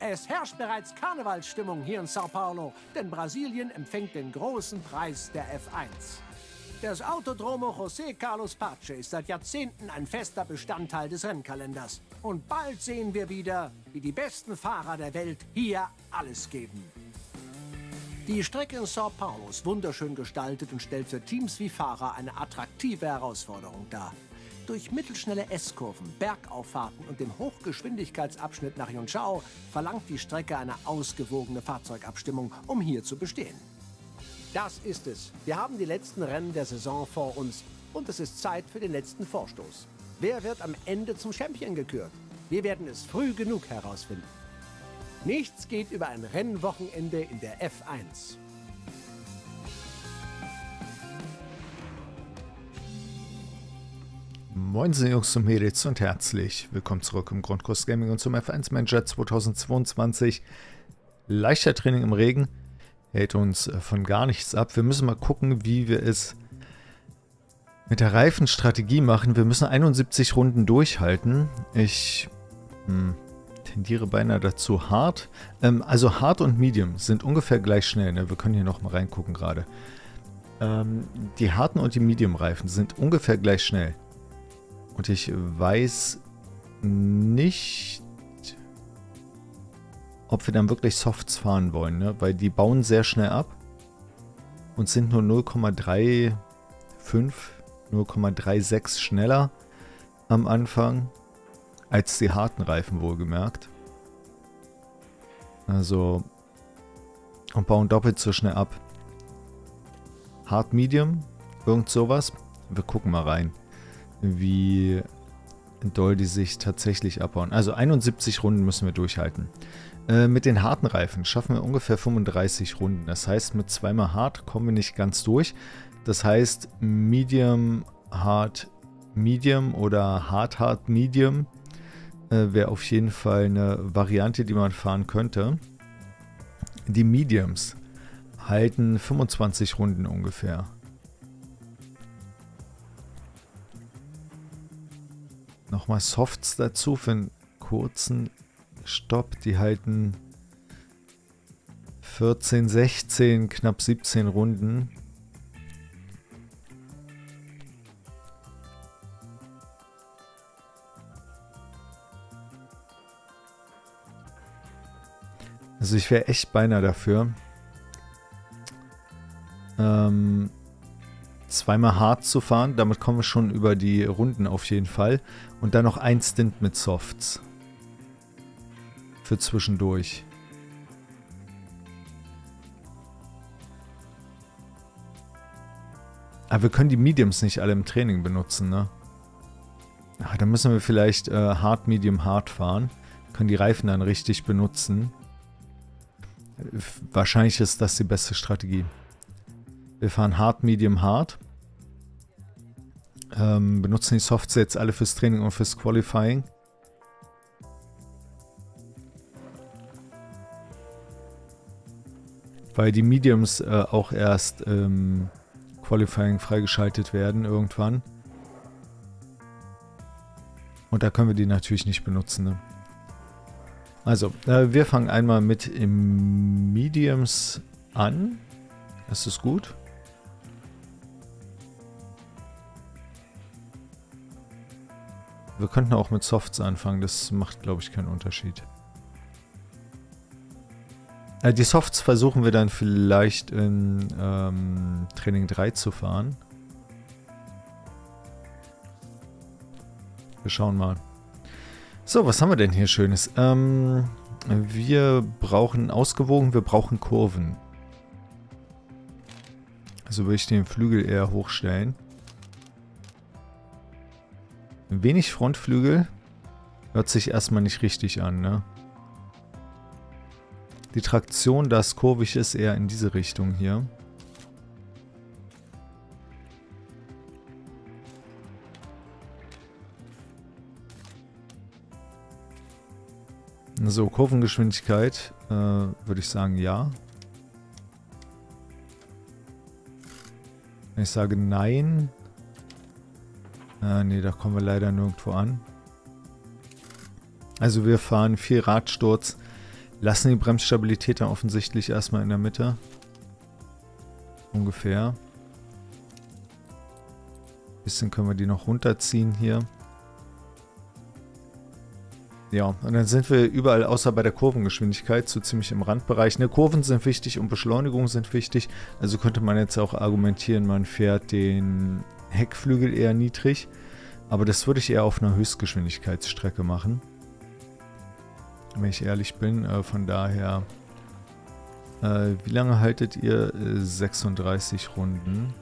Es herrscht bereits Karnevalsstimmung hier in Sao Paulo, denn Brasilien empfängt den großen Preis der F1. Das Autodromo José Carlos Pace ist seit Jahrzehnten ein fester Bestandteil des Rennkalenders. Und bald sehen wir wieder, wie die besten Fahrer der Welt hier alles geben. Die Strecke in Sao Paulo ist wunderschön gestaltet und stellt für Teams wie Fahrer eine attraktive Herausforderung dar. Durch mittelschnelle S-Kurven, Bergauffahrten und den Hochgeschwindigkeitsabschnitt nach Yunchao verlangt die Strecke eine ausgewogene Fahrzeugabstimmung, um hier zu bestehen. Das ist es. Wir haben die letzten Rennen der Saison vor uns und es ist Zeit für den letzten Vorstoß. Wer wird am Ende zum Champion gekürt? Wir werden es früh genug herausfinden. Nichts geht über ein Rennwochenende in der F1. Moin Jungs und Mädels und herzlich willkommen zurück im Grundkurs Gaming und zum F1 Manager 2022. Leichter Training im Regen hält uns äh, von gar nichts ab. Wir müssen mal gucken, wie wir es mit der Reifenstrategie machen. Wir müssen 71 Runden durchhalten. Ich hm, tendiere beinahe dazu hart. Ähm, also hart und medium sind ungefähr gleich schnell. Ne? Wir können hier nochmal reingucken gerade. Ähm, die harten und die medium Reifen sind ungefähr gleich schnell. Und ich weiß nicht, ob wir dann wirklich Softs fahren wollen, ne? weil die bauen sehr schnell ab und sind nur 0,35, 0,36 schneller am Anfang als die harten Reifen wohlgemerkt. Also und bauen doppelt so schnell ab. Hard Medium, irgend sowas. Wir gucken mal rein wie doll die sich tatsächlich abbauen. Also 71 Runden müssen wir durchhalten. Äh, mit den harten Reifen schaffen wir ungefähr 35 Runden. Das heißt, mit zweimal hart kommen wir nicht ganz durch. Das heißt, Medium, Hard, Medium oder Hard, Hard, Medium äh, wäre auf jeden Fall eine Variante, die man fahren könnte. Die Mediums halten 25 Runden ungefähr. Nochmal Softs dazu für einen kurzen Stopp. Die halten 14, 16, knapp 17 Runden. Also ich wäre echt beinahe dafür. Ähm, zweimal hart zu fahren. Damit kommen wir schon über die Runden auf jeden Fall. Und dann noch ein Stint mit Softs. Für zwischendurch. Aber wir können die Mediums nicht alle im Training benutzen, ne? Ach, dann müssen wir vielleicht äh, Hard, Medium, Hard fahren. Können die Reifen dann richtig benutzen. Wahrscheinlich ist das die beste Strategie. Wir fahren Hard, Medium, Hard. Ähm, benutzen die Softsets alle fürs Training und fürs Qualifying. Weil die Mediums äh, auch erst ähm, Qualifying freigeschaltet werden irgendwann. Und da können wir die natürlich nicht benutzen. Ne? Also, äh, wir fangen einmal mit Mediums an. Das ist gut. Wir könnten auch mit Softs anfangen, das macht, glaube ich, keinen Unterschied. Äh, die Softs versuchen wir dann vielleicht in ähm, Training 3 zu fahren. Wir schauen mal. So, was haben wir denn hier Schönes? Ähm, wir brauchen ausgewogen, wir brauchen Kurven. Also würde ich den Flügel eher hochstellen. Wenig Frontflügel. Hört sich erstmal nicht richtig an, ne? Die Traktion, das kurvig ist, eher in diese Richtung hier. So, Kurvengeschwindigkeit äh, würde ich sagen ja. Wenn ich sage nein, äh, ne, da kommen wir leider nirgendwo an. Also wir fahren viel Radsturz. Lassen die Bremsstabilität dann offensichtlich erstmal in der Mitte. Ungefähr. Bisschen können wir die noch runterziehen hier. Ja, und dann sind wir überall außer bei der Kurvengeschwindigkeit so ziemlich im Randbereich. Ne, Kurven sind wichtig und Beschleunigungen sind wichtig. Also könnte man jetzt auch argumentieren, man fährt den Heckflügel eher niedrig. Aber das würde ich eher auf einer Höchstgeschwindigkeitsstrecke machen. Wenn ich ehrlich bin, äh, von daher... Äh, wie lange haltet ihr? 36 Runden.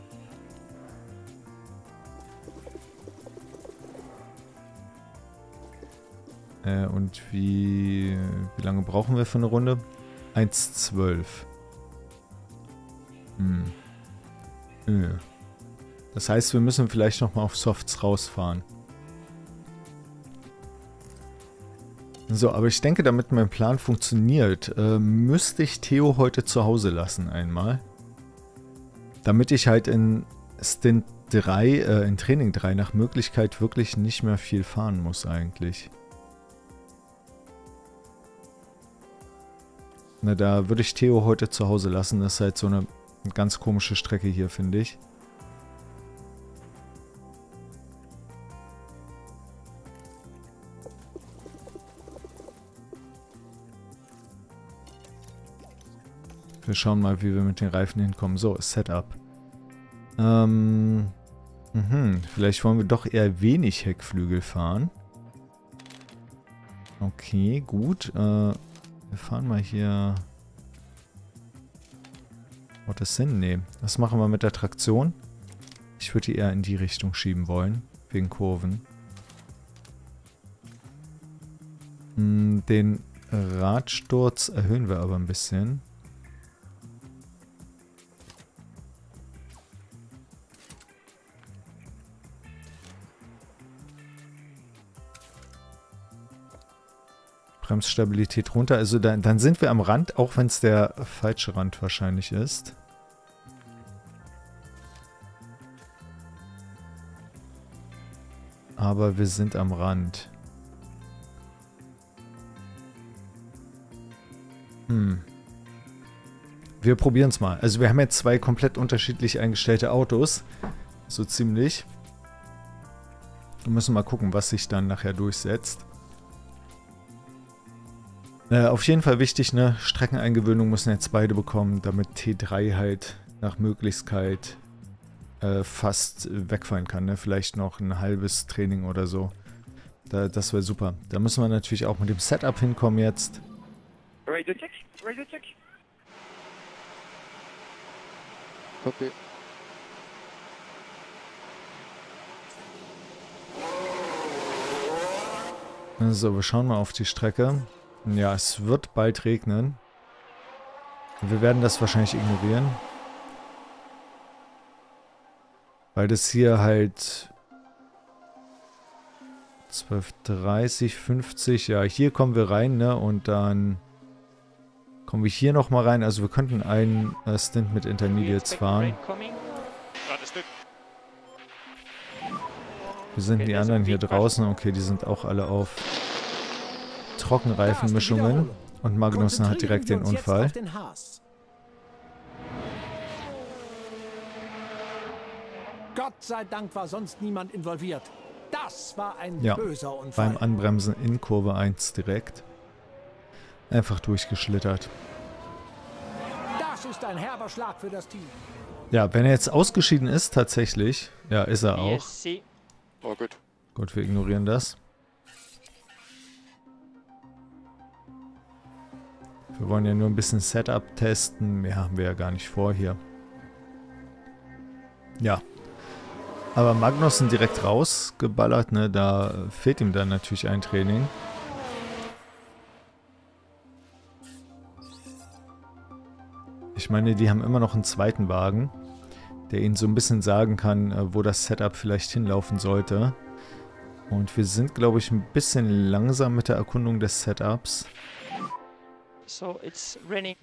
Äh, und wie, wie lange brauchen wir für eine Runde? 1,12. Hm. Nö. Das heißt, wir müssen vielleicht nochmal auf Softs rausfahren. So, aber ich denke, damit mein Plan funktioniert, äh, müsste ich Theo heute zu Hause lassen einmal. Damit ich halt in Stint 3, äh, in Training 3 nach Möglichkeit wirklich nicht mehr viel fahren muss eigentlich. Na, da würde ich Theo heute zu Hause lassen. Das ist halt so eine ganz komische Strecke hier, finde ich. Wir schauen mal, wie wir mit den Reifen hinkommen. So, Setup. Ähm, mh, vielleicht wollen wir doch eher wenig Heckflügel fahren. Okay, gut. Äh, wir fahren mal hier... Macht das Sinn? Nee. Was machen wir mit der Traktion? Ich würde die eher in die Richtung schieben wollen. Wegen Kurven. Hm, den Radsturz erhöhen wir aber ein bisschen. Bremsstabilität runter. Also dann, dann sind wir am Rand, auch wenn es der falsche Rand wahrscheinlich ist. Aber wir sind am Rand. Hm. Wir probieren es mal. Also wir haben jetzt zwei komplett unterschiedlich eingestellte Autos. So ziemlich. Wir müssen mal gucken, was sich dann nachher durchsetzt. Äh, auf jeden Fall wichtig, ne? Streckeneingewöhnung müssen jetzt beide bekommen, damit T3 halt nach Möglichkeit äh, fast wegfallen kann. Ne? Vielleicht noch ein halbes Training oder so. Da, das wäre super. Da müssen wir natürlich auch mit dem Setup hinkommen jetzt. Radio check, radio check. Okay. So, wir schauen mal auf die Strecke. Ja, es wird bald regnen. Wir werden das wahrscheinlich ignorieren. Weil das hier halt 12, 30, 50, ja, hier kommen wir rein, ne, und dann kommen wir hier nochmal rein. Also wir könnten einen äh, Stint mit Intermediates fahren. Wir sind die anderen hier draußen? Okay, die sind auch alle auf Trockenreifenmischungen und Magnussen hat direkt den Unfall. Gott sei Dank war sonst niemand involviert. Das war ein ja, böser Unfall. Beim Anbremsen in Kurve 1 direkt. Einfach durchgeschlittert. Das ist ein herber Schlag für das Team. Ja, wenn er jetzt ausgeschieden ist, tatsächlich. Ja, ist er auch. Oh, gut. Gut, wir ignorieren das. Wir wollen ja nur ein bisschen Setup testen. Mehr haben wir ja gar nicht vor hier. Ja. Aber Magnussen direkt rausgeballert, ne? Da fehlt ihm dann natürlich ein Training. Ich meine, die haben immer noch einen zweiten Wagen, der ihnen so ein bisschen sagen kann, äh, wo das Setup vielleicht hinlaufen sollte. Und wir sind, glaube ich, ein bisschen langsam mit der Erkundung des Setups.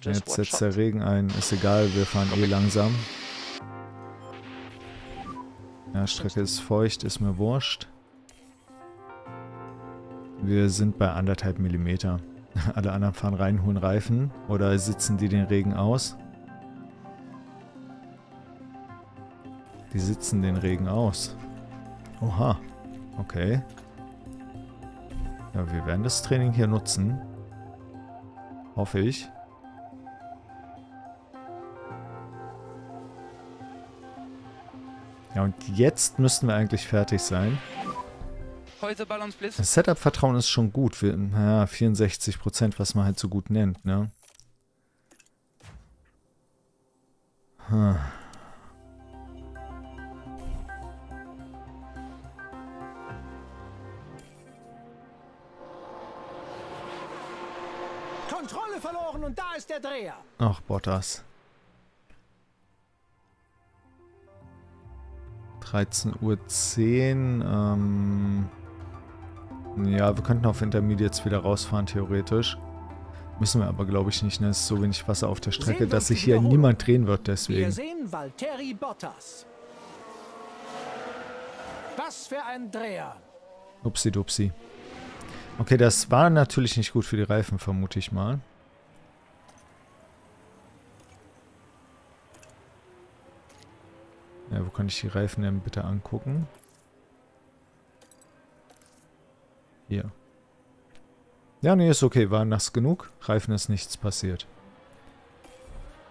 Jetzt setzt der Regen ein. Ist egal, wir fahren eh langsam. Ja, Strecke ist feucht, ist mir wurscht. Wir sind bei anderthalb Millimeter. Alle anderen fahren rein, holen Reifen. Oder sitzen die den Regen aus? Die sitzen den Regen aus. Oha. Okay. Ja, wir werden das Training hier nutzen. Hoffe ich. Ja, und jetzt müssten wir eigentlich fertig sein. Das Setup-Vertrauen ist schon gut. Wir, naja, 64%, was man halt so gut nennt, ne? Hm. Und da ist der Dreher. Ach, Bottas. 13.10 Uhr. Ähm ja, wir könnten auf Intermediates wieder rausfahren, theoretisch. Müssen wir aber, glaube ich, nicht. Ne? Es ist so wenig Wasser auf der Strecke, dass sich hier niemand drehen wird, deswegen. Wir sehen Valtteri Bottas. Was für ein Dreher. Upsi dupsi. Okay, das war natürlich nicht gut für die Reifen, vermute ich mal. Ja, wo kann ich die Reifen denn bitte angucken? Hier. Ja, nee, ist okay. War nass genug. Reifen ist nichts passiert.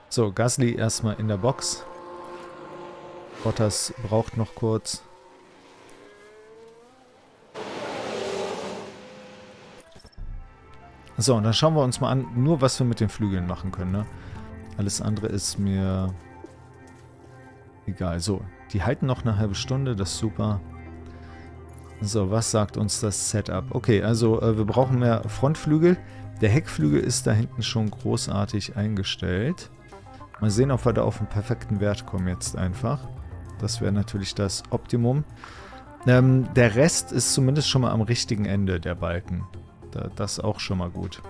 So, Gasly erstmal in der Box. Bottas braucht noch kurz. So, und dann schauen wir uns mal an, nur was wir mit den Flügeln machen können. Ne? Alles andere ist mir egal. So, die halten noch eine halbe Stunde, das ist super. So, was sagt uns das Setup? Okay, also äh, wir brauchen mehr Frontflügel. Der Heckflügel ist da hinten schon großartig eingestellt. Mal sehen, ob wir da auf einen perfekten Wert kommen jetzt einfach. Das wäre natürlich das Optimum. Ähm, der Rest ist zumindest schon mal am richtigen Ende der Balken. Da, das auch schon mal gut.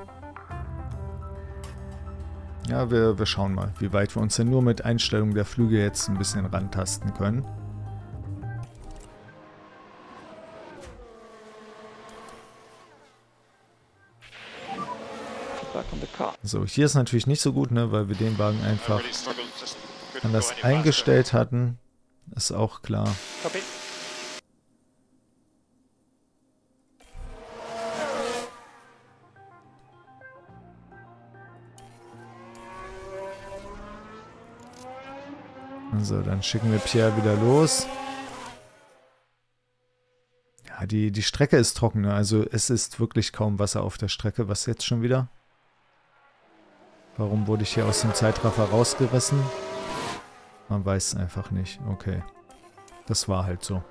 Ja, wir, wir schauen mal, wie weit wir uns denn nur mit Einstellung der Flügel jetzt ein bisschen rantasten können. So, hier ist natürlich nicht so gut, ne, weil wir den Wagen einfach anders eingestellt hatten. Ist auch klar. Also, dann schicken wir Pierre wieder los. Ja, die, die Strecke ist trocken, ne? also es ist wirklich kaum Wasser auf der Strecke. Was jetzt schon wieder? Warum wurde ich hier aus dem Zeitraffer rausgerissen? Man weiß einfach nicht. Okay. Das war halt so.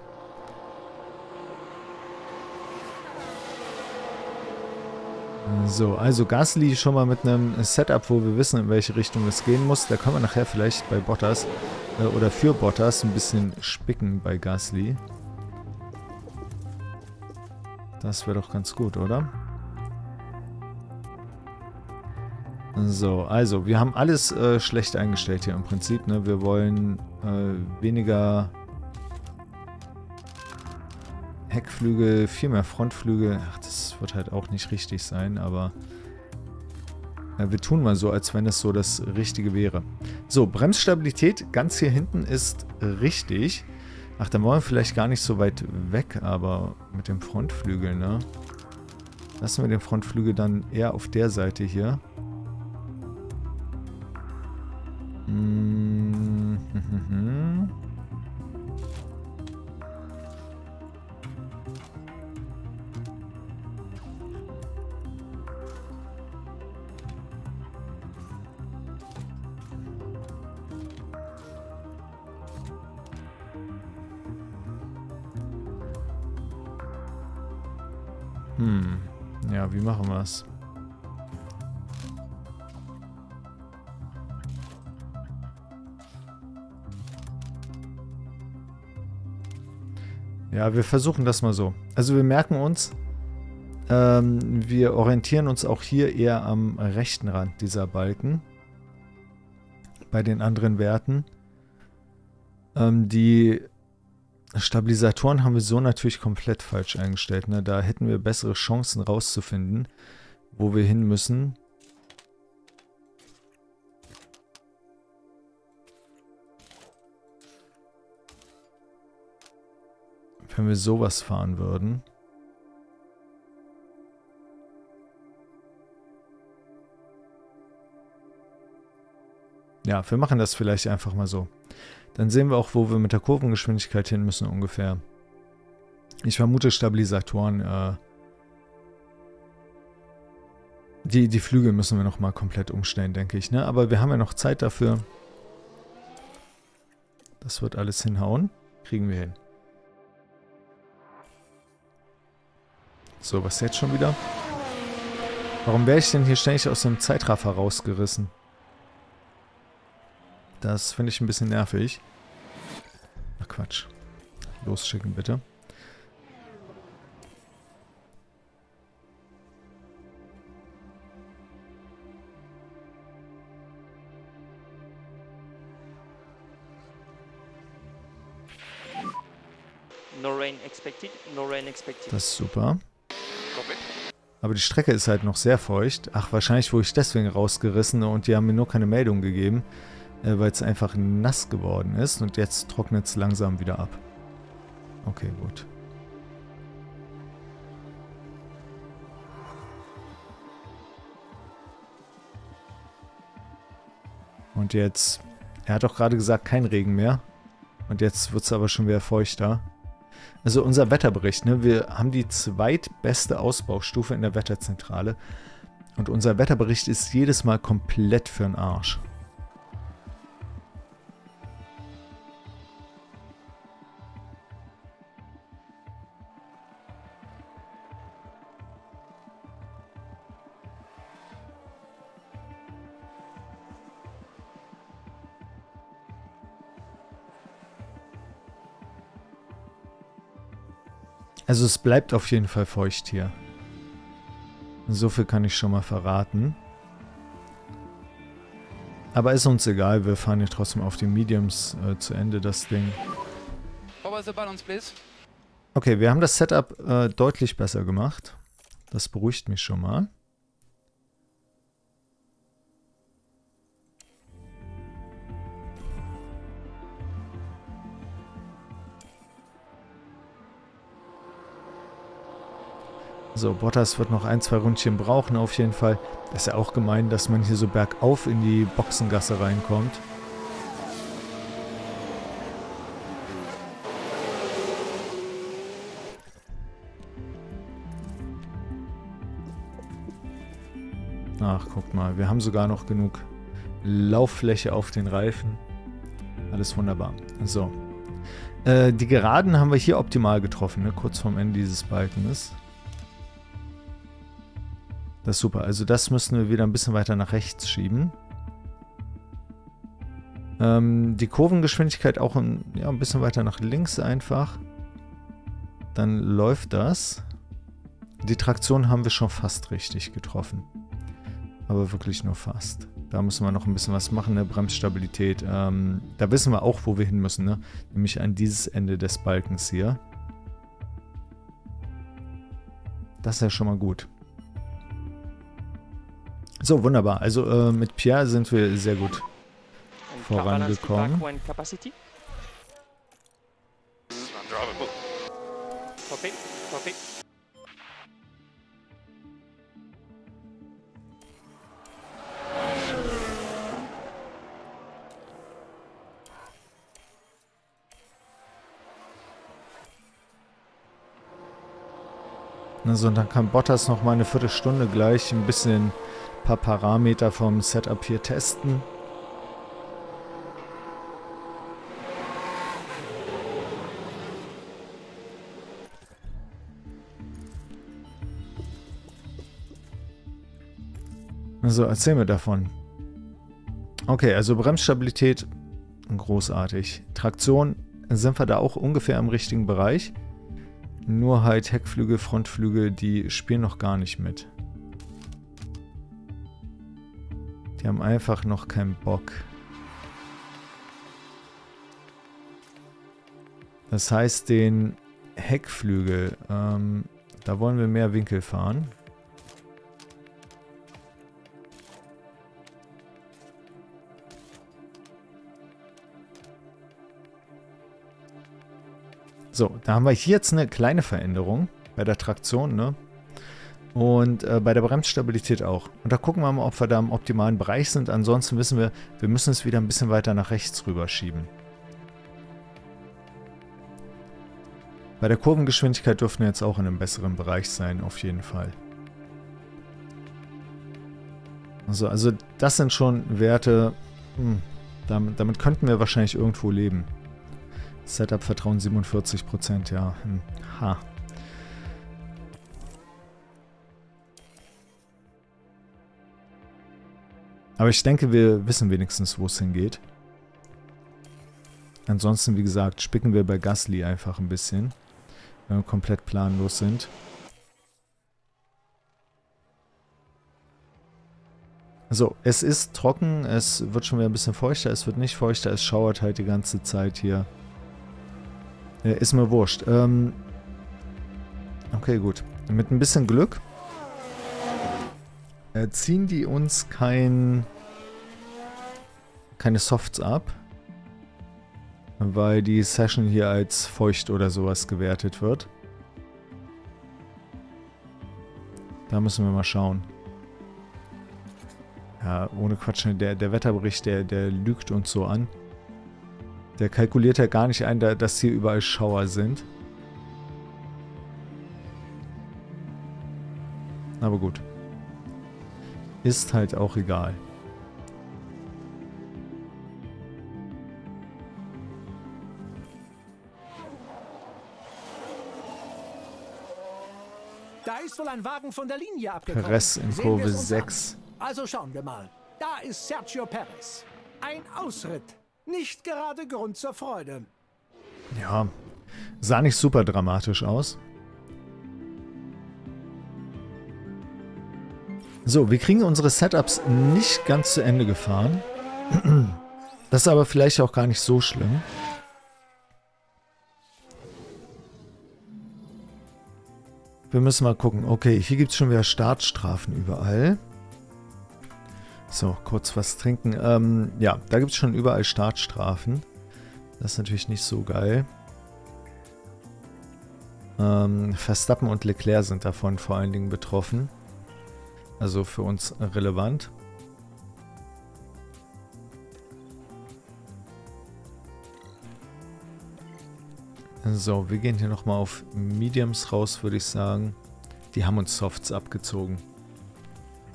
So, also Gasly schon mal mit einem Setup, wo wir wissen, in welche Richtung es gehen muss. Da können wir nachher vielleicht bei Bottas äh, oder für Bottas ein bisschen spicken bei Gasly. Das wäre doch ganz gut, oder? So, also, wir haben alles äh, schlecht eingestellt hier im Prinzip. Ne? Wir wollen äh, weniger Heckflügel, viel mehr Frontflügel. Ach, das wird halt auch nicht richtig sein, aber ja, wir tun mal so, als wenn es so das Richtige wäre. So, Bremsstabilität ganz hier hinten ist richtig. Ach, dann wollen wir vielleicht gar nicht so weit weg, aber mit dem Frontflügel, ne? Lassen wir den Frontflügel dann eher auf der Seite hier. Mhm. Hm. Ja, wie machen wir es? Ja, wir versuchen das mal so. Also wir merken uns, ähm, wir orientieren uns auch hier eher am rechten Rand dieser Balken. Bei den anderen Werten. Ähm, die Stabilisatoren haben wir so natürlich komplett falsch eingestellt. Ne? Da hätten wir bessere Chancen rauszufinden, wo wir hin müssen. Wenn wir sowas fahren würden. Ja, wir machen das vielleicht einfach mal so. Dann sehen wir auch, wo wir mit der Kurvengeschwindigkeit hin müssen ungefähr. Ich vermute Stabilisatoren. Äh, die, die Flügel müssen wir nochmal komplett umstellen, denke ich. Ne? Aber wir haben ja noch Zeit dafür. Das wird alles hinhauen. Kriegen wir hin. So, was jetzt schon wieder? Warum wäre ich denn hier ständig aus dem Zeitraffer rausgerissen? Das finde ich ein bisschen nervig. Ach Quatsch. Losschicken bitte. No rain expected, no rain expected. Das ist super. Aber die Strecke ist halt noch sehr feucht. Ach, wahrscheinlich wurde ich deswegen rausgerissen und die haben mir nur keine Meldung gegeben, äh, weil es einfach nass geworden ist und jetzt trocknet es langsam wieder ab. Okay, gut. Und jetzt, er hat doch gerade gesagt, kein Regen mehr. Und jetzt wird es aber schon wieder feuchter. Also unser Wetterbericht, ne? wir haben die zweitbeste Ausbaustufe in der Wetterzentrale. Und unser Wetterbericht ist jedes Mal komplett für den Arsch. Also es bleibt auf jeden Fall feucht hier. So viel kann ich schon mal verraten. Aber ist uns egal, wir fahren hier trotzdem auf die Mediums äh, zu Ende, das Ding. Okay, wir haben das Setup äh, deutlich besser gemacht. Das beruhigt mich schon mal. So, Bottas wird noch ein, zwei Rundchen brauchen auf jeden Fall. Das ist ja auch gemein, dass man hier so bergauf in die Boxengasse reinkommt. Ach, guck mal, wir haben sogar noch genug Lauffläche auf den Reifen. Alles wunderbar. So. Äh, die Geraden haben wir hier optimal getroffen, ne? kurz vorm Ende dieses Balkens. Das ist super. Also das müssen wir wieder ein bisschen weiter nach rechts schieben. Ähm, die Kurvengeschwindigkeit auch ein, ja, ein bisschen weiter nach links einfach. Dann läuft das. Die Traktion haben wir schon fast richtig getroffen. Aber wirklich nur fast. Da müssen wir noch ein bisschen was machen, ne? Bremsstabilität. Ähm, da wissen wir auch, wo wir hin müssen, ne? Nämlich an dieses Ende des Balkens hier. Das ist ja schon mal gut. So, wunderbar. Also äh, mit Pierre sind wir sehr gut vorangekommen. Copy, copy. Also, und dann kann Bottas noch mal eine Viertelstunde gleich ein bisschen paar Parameter vom Setup hier testen. Also erzähl mir davon. Okay, also Bremsstabilität großartig. Traktion sind wir da auch ungefähr im richtigen Bereich. Nur halt Heckflügel, Frontflügel, die spielen noch gar nicht mit. Die haben einfach noch keinen Bock. Das heißt, den Heckflügel, ähm, da wollen wir mehr Winkel fahren. So, da haben wir hier jetzt eine kleine Veränderung bei der Traktion, ne? Und äh, bei der Bremsstabilität auch. Und da gucken wir mal, ob wir da im optimalen Bereich sind. Ansonsten wissen wir, wir müssen es wieder ein bisschen weiter nach rechts rüberschieben. Bei der Kurvengeschwindigkeit dürften wir jetzt auch in einem besseren Bereich sein, auf jeden Fall. Also, also das sind schon Werte, hm, damit, damit, könnten wir wahrscheinlich irgendwo leben. Setup-Vertrauen 47%, ja. Hm, ha. Aber ich denke, wir wissen wenigstens, wo es hingeht. Ansonsten, wie gesagt, spicken wir bei Gasly einfach ein bisschen. Wenn wir komplett planlos sind. So, es ist trocken, es wird schon wieder ein bisschen feuchter, es wird nicht feuchter, es schauert halt die ganze Zeit hier. Ist mir wurscht. Ähm okay, gut. Mit ein bisschen Glück ziehen die uns kein keine Softs ab, weil die Session hier als feucht oder sowas gewertet wird. Da müssen wir mal schauen. Ja, ohne Quatsch, ne, der, der Wetterbericht, der, der lügt uns so an. Der kalkuliert ja gar nicht ein, dass hier überall Schauer sind. Aber gut. Ist halt auch egal. Da ist wohl ein Wagen von der Linie abgekommen. Perez in Kurve 6. Also schauen wir mal. Da ist Sergio Perez. Ein Ausritt. Nicht gerade Grund zur Freude. Ja, sah nicht super dramatisch aus. So, wir kriegen unsere Setups nicht ganz zu Ende gefahren. Das ist aber vielleicht auch gar nicht so schlimm. Wir müssen mal gucken. Okay, hier gibt es schon wieder Startstrafen überall. So, kurz was trinken. Ähm, ja, da gibt es schon überall Startstrafen. Das ist natürlich nicht so geil. Ähm, Verstappen und Leclerc sind davon vor allen Dingen betroffen. Also für uns relevant. So, wir gehen hier nochmal auf Mediums raus, würde ich sagen. Die haben uns Softs abgezogen.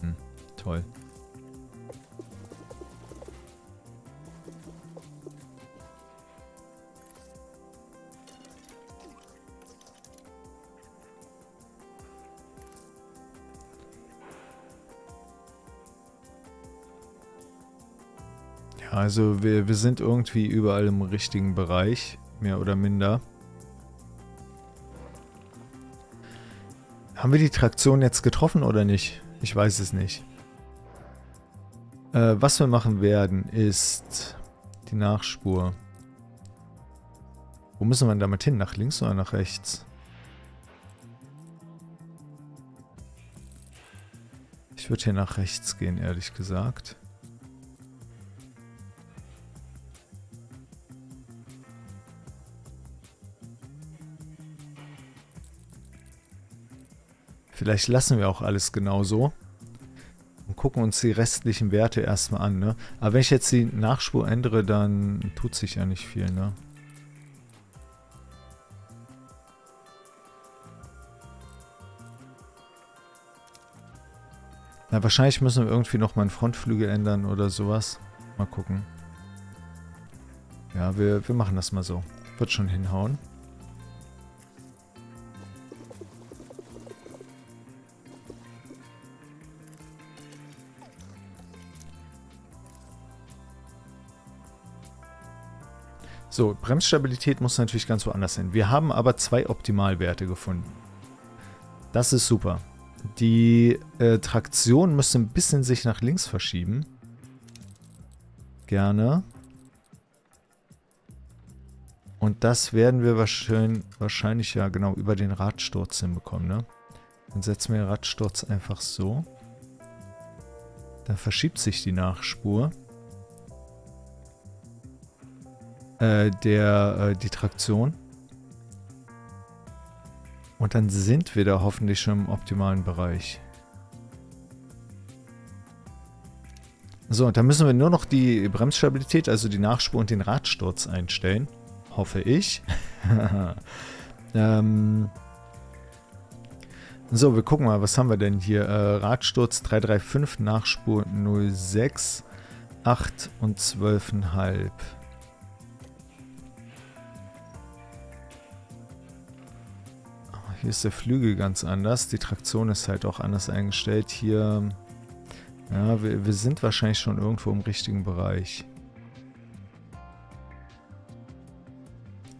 Hm, toll. Also wir, wir sind irgendwie überall im richtigen Bereich, mehr oder minder. Haben wir die Traktion jetzt getroffen oder nicht? Ich weiß es nicht. Äh, was wir machen werden, ist die Nachspur. Wo müssen wir damit hin? Nach links oder nach rechts? Ich würde hier nach rechts gehen, ehrlich gesagt. Vielleicht lassen wir auch alles genauso und gucken uns die restlichen Werte erstmal an. Ne? Aber wenn ich jetzt die Nachspur ändere, dann tut sich ja nicht viel. Ne? Na, wahrscheinlich müssen wir irgendwie noch mal einen Frontflügel ändern oder sowas. Mal gucken. Ja, wir, wir machen das mal so. Wird schon hinhauen. So, Bremsstabilität muss natürlich ganz woanders hin. Wir haben aber zwei Optimalwerte gefunden. Das ist super. Die äh, Traktion müsste ein bisschen sich nach links verschieben. Gerne. Und das werden wir wahrscheinlich, wahrscheinlich ja genau über den Radsturz hinbekommen, ne? Dann setzen wir den Radsturz einfach so. Dann verschiebt sich die Nachspur. Äh, der, äh, die Traktion. Und dann sind wir da hoffentlich schon im optimalen Bereich. So, und dann müssen wir nur noch die Bremsstabilität, also die Nachspur und den Radsturz einstellen. Hoffe ich. ähm, so, wir gucken mal, was haben wir denn hier? Äh, Radsturz 335, Nachspur 06, 8 und 12,5. Hier ist der Flügel ganz anders. Die Traktion ist halt auch anders eingestellt. Hier, ja, wir, wir sind wahrscheinlich schon irgendwo im richtigen Bereich.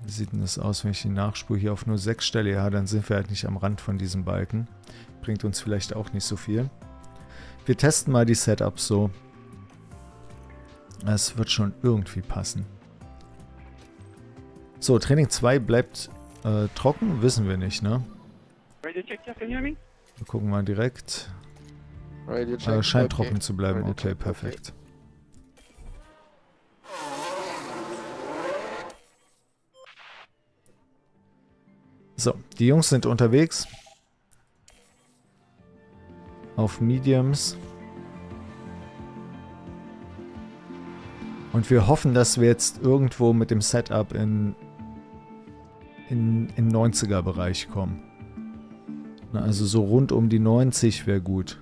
Wie sieht denn das aus, wenn ich die Nachspur hier auf nur 6 stelle? Ja, dann sind wir halt nicht am Rand von diesem Balken. Bringt uns vielleicht auch nicht so viel. Wir testen mal die Setups so. Es wird schon irgendwie passen. So, Training 2 bleibt äh, trocken wissen wir nicht, ne? Radio check, can you hear me? Wir gucken mal direkt. Radio check, äh, scheint okay. trocken zu bleiben. Radio okay, check, perfekt. Okay. So, die Jungs sind unterwegs. Auf Mediums. Und wir hoffen, dass wir jetzt irgendwo mit dem Setup in in, in 90er-Bereich kommen. Also so rund um die 90 wäre gut.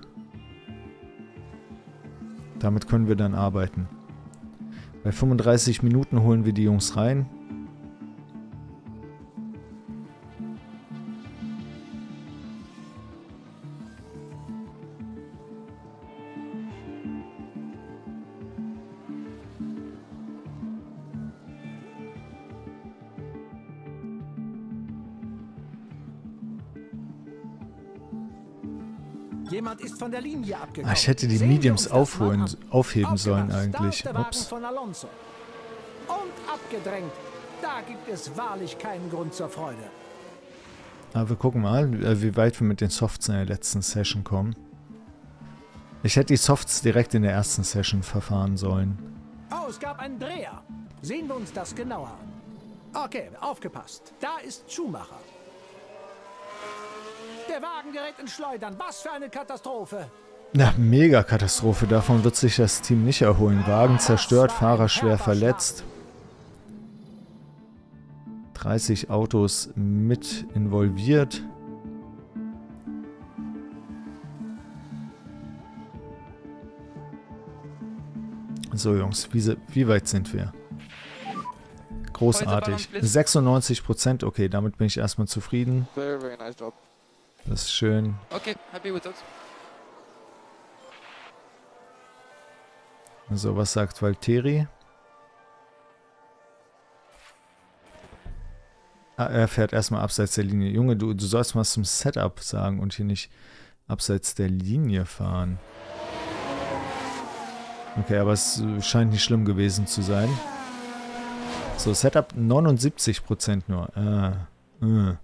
Damit können wir dann arbeiten. Bei 35 Minuten holen wir die Jungs rein. Ah, ich hätte die Mediums aufholen, aufheben sollen eigentlich. Ups. Und abgedrängt. Da gibt es wahrlich keinen Grund zur Freude. Aber ah, wir gucken mal, äh, wie weit wir mit den Softs in der letzten Session kommen. Ich hätte die Softs direkt in der ersten Session verfahren sollen. Oh, es gab einen Dreher. Sehen wir uns das genauer an. Okay, aufgepasst. Da ist Schumacher. Der Wagen gerät in Schleudern. Was für eine Katastrophe. Na, mega Katastrophe. Davon wird sich das Team nicht erholen. Wagen zerstört, Fahrer schwer verletzt. 30 Autos mit involviert. So Jungs, wie, wie weit sind wir? Großartig. 96 Prozent, okay, damit bin ich erstmal zufrieden. Very, very nice job. Das ist schön. Okay, happy with those. So, was sagt Valtteri? Ah, er fährt erstmal abseits der Linie. Junge, du, du sollst mal zum Setup sagen und hier nicht abseits der Linie fahren. Okay, aber es scheint nicht schlimm gewesen zu sein. So, Setup 79% nur. Äh, äh.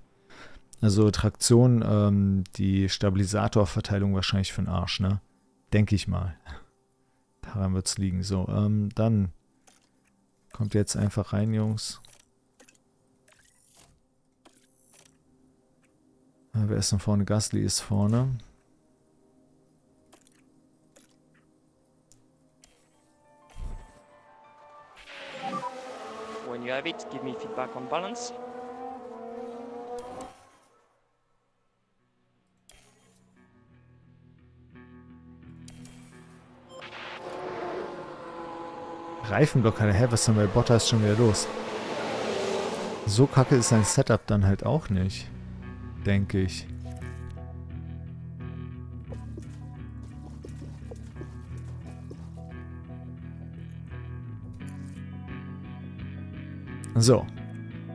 Also Traktion, ähm, die Stabilisatorverteilung wahrscheinlich für den Arsch, ne? Denke ich mal. Daran wird es liegen. So, ähm, dann kommt jetzt einfach rein, Jungs. Ah, wer ist denn vorne? Gasly ist vorne. When you have it, give me feedback on balance. Reifenblockade. Hä, was ist denn bei Bottas schon wieder los? So kacke ist sein Setup dann halt auch nicht. Denke ich. So.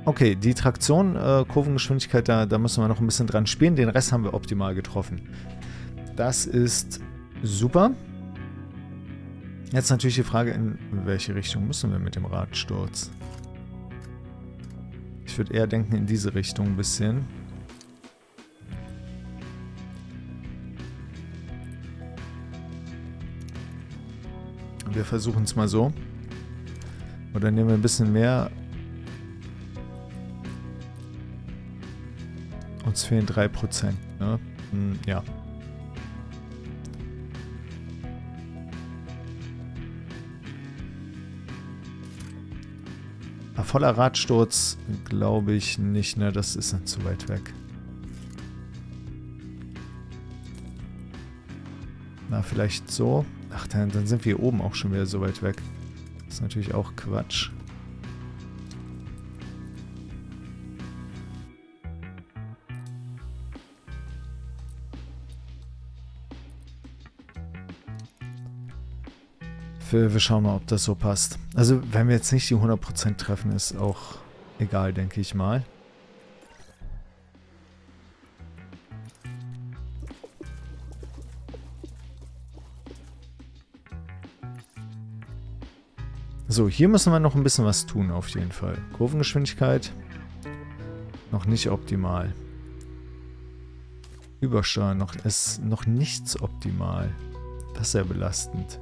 Okay, die Traktion, äh, Kurvengeschwindigkeit, da, da müssen wir noch ein bisschen dran spielen. Den Rest haben wir optimal getroffen. Das ist super. Jetzt natürlich die Frage, in welche Richtung müssen wir mit dem Radsturz? Ich würde eher denken in diese Richtung ein bisschen. Wir versuchen es mal so. Oder nehmen wir ein bisschen mehr Uns fehlen 3%. Ne? Hm, ja. Voller Radsturz glaube ich nicht, ne? Das ist dann zu weit weg. Na, vielleicht so. Ach, dann, dann sind wir oben auch schon wieder so weit weg. Das ist natürlich auch Quatsch. Wir, wir schauen mal, ob das so passt. Also, wenn wir jetzt nicht die 100% treffen, ist auch egal, denke ich mal. So, hier müssen wir noch ein bisschen was tun auf jeden Fall. Kurvengeschwindigkeit noch nicht optimal. Übersteuern noch ist noch nichts optimal. Das ist sehr belastend.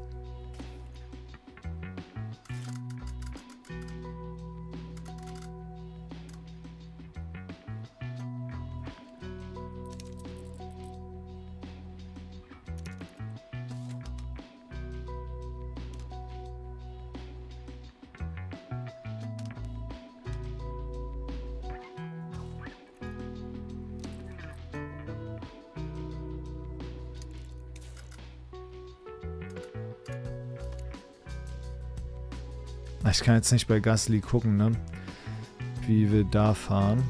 Ich kann jetzt nicht bei Gasly gucken, ne? Wie wir da fahren.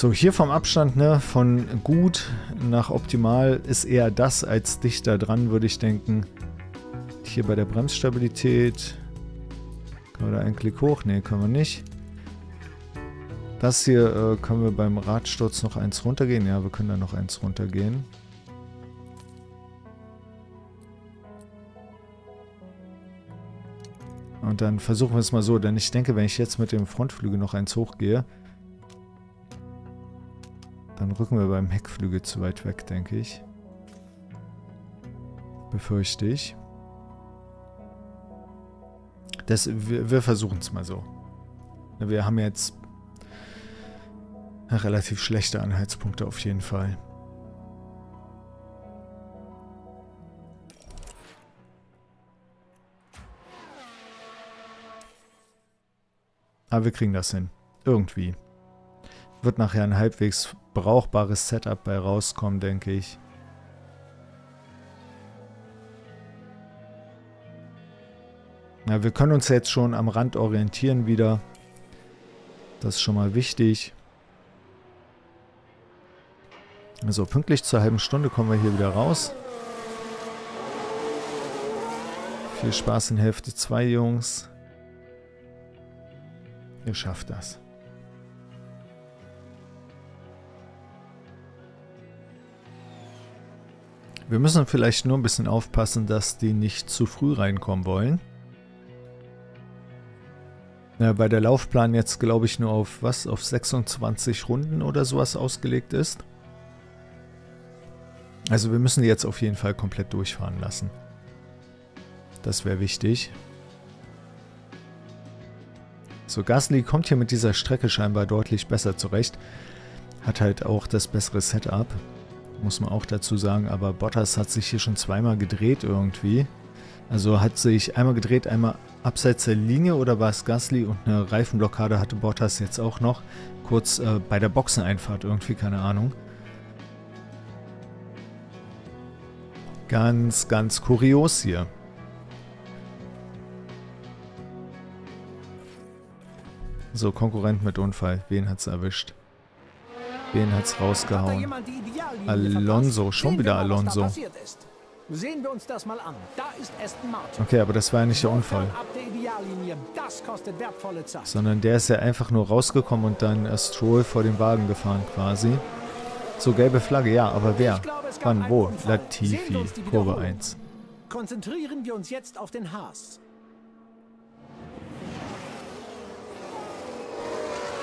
So, hier vom Abstand, ne, von gut nach optimal ist eher das als dichter dran, würde ich denken. Hier bei der Bremsstabilität. Können wir da einen Klick hoch? Ne, können wir nicht. Das hier äh, können wir beim Radsturz noch eins runtergehen. Ja, wir können da noch eins runtergehen. Und dann versuchen wir es mal so, denn ich denke, wenn ich jetzt mit dem Frontflügel noch eins hochgehe, dann rücken wir beim Heckflügel zu weit weg, denke ich. Befürchte ich. Das, wir, wir versuchen es mal so. Wir haben jetzt relativ schlechte Anhaltspunkte auf jeden Fall. Aber wir kriegen das hin. Irgendwie. Wird nachher ein halbwegs brauchbares Setup bei rauskommen, denke ich. Ja, wir können uns jetzt schon am Rand orientieren wieder. Das ist schon mal wichtig. Also pünktlich zur halben Stunde kommen wir hier wieder raus. Viel Spaß in Hälfte 2, Jungs. Ihr schafft das. Wir müssen vielleicht nur ein bisschen aufpassen, dass die nicht zu früh reinkommen wollen. Ja, weil der Laufplan jetzt, glaube ich, nur auf was? Auf 26 Runden oder sowas ausgelegt ist. Also wir müssen die jetzt auf jeden Fall komplett durchfahren lassen. Das wäre wichtig. So, Gasly kommt hier mit dieser Strecke scheinbar deutlich besser zurecht. Hat halt auch das bessere Setup muss man auch dazu sagen. Aber Bottas hat sich hier schon zweimal gedreht irgendwie. Also hat sich einmal gedreht, einmal abseits der Linie oder war es Gasly und eine Reifenblockade hatte Bottas jetzt auch noch. Kurz äh, bei der Boxeneinfahrt irgendwie, keine Ahnung. Ganz, ganz kurios hier. So, Konkurrent mit Unfall. Wen hat's erwischt? Wen hat's rausgehauen? Alonso, schon wieder Alonso. Sehen wir uns das mal an. Da ist Aston Martin. Okay, aber das war ja nicht der Unfall. Sondern der ist ja einfach nur rausgekommen und dann Stroll vor dem Wagen gefahren quasi. So, gelbe Flagge, ja, aber wer? Wann, wo? Latifi, Kurve Wiederholung. 1. Konzentrieren wir uns jetzt auf den Haas.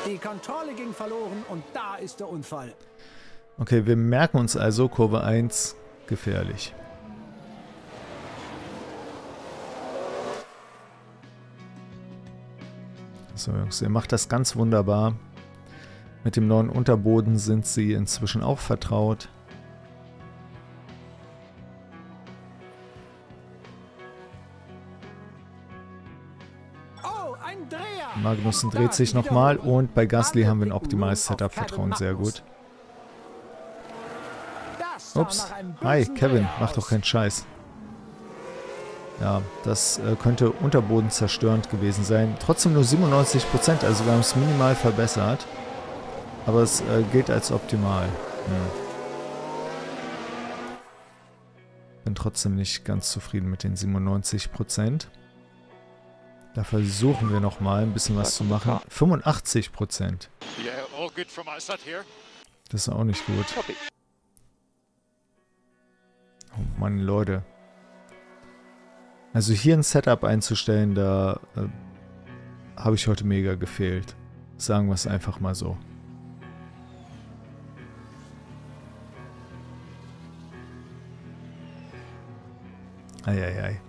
Die Kontrolle ging verloren und da ist der Unfall. Okay, wir merken uns also, Kurve 1, gefährlich. So, Jungs, ihr macht das ganz wunderbar. Mit dem neuen Unterboden sind sie inzwischen auch vertraut. Magnussen dreht sich nochmal und bei Gasly haben wir ein optimales Setup-Vertrauen, Kevin sehr gut. Ups. Hi, Kevin, mach doch keinen Scheiß. Ja, das äh, könnte Unterboden zerstörend gewesen sein. Trotzdem nur 97%, also wir haben es minimal verbessert. Aber es äh, gilt als optimal. Hm. Bin trotzdem nicht ganz zufrieden mit den 97%. Da versuchen wir nochmal ein bisschen was zu machen. 85%. Yeah, all good from my side here. Das ist auch nicht gut. Oh Mann, Leute. Also hier ein Setup einzustellen, da äh, habe ich heute mega gefehlt. Sagen wir es einfach mal so. Eieiei.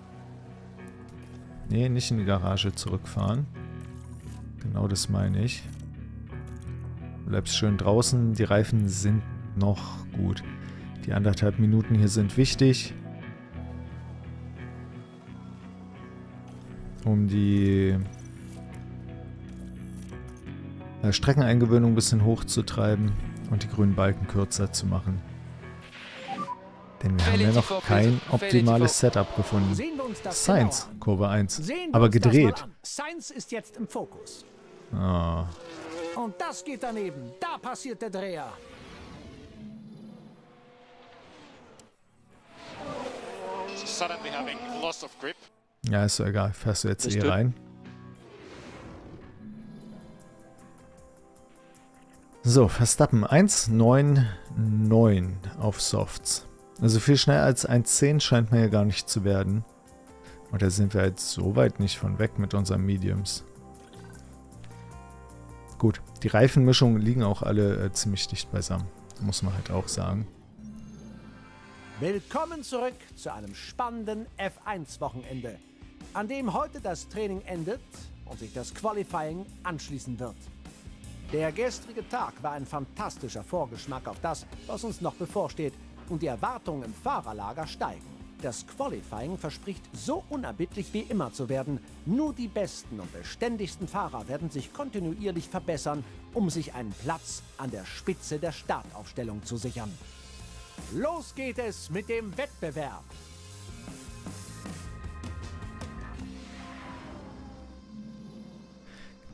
Nee, nicht in die Garage zurückfahren. Genau das meine ich. Du bleibst schön draußen. Die Reifen sind noch gut. Die anderthalb Minuten hier sind wichtig. Um die äh, Streckeneingewöhnung ein bisschen hochzutreiben und die grünen Balken kürzer zu machen. Denn wir haben ja noch kein optimales Setup gefunden. Das Science. Kurve 1. Sehen wir Aber gedreht. Sainz ist jetzt im Fokus. Ah, Und das geht daneben. Da passiert der Dreher. Ja, ist so egal. Fährst du jetzt eh rein. So, Verstappen 1,99 auf Softs. Also viel schneller als 1,10 scheint mir ja gar nicht zu werden. Und da sind wir jetzt so weit nicht von weg mit unseren Mediums. Gut, die Reifenmischungen liegen auch alle äh, ziemlich dicht beisammen. Muss man halt auch sagen. Willkommen zurück zu einem spannenden F1-Wochenende, an dem heute das Training endet und sich das Qualifying anschließen wird. Der gestrige Tag war ein fantastischer Vorgeschmack auf das, was uns noch bevorsteht und die Erwartungen im Fahrerlager steigen. Das Qualifying verspricht so unerbittlich wie immer zu werden. Nur die besten und beständigsten Fahrer werden sich kontinuierlich verbessern, um sich einen Platz an der Spitze der Startaufstellung zu sichern. Los geht es mit dem Wettbewerb.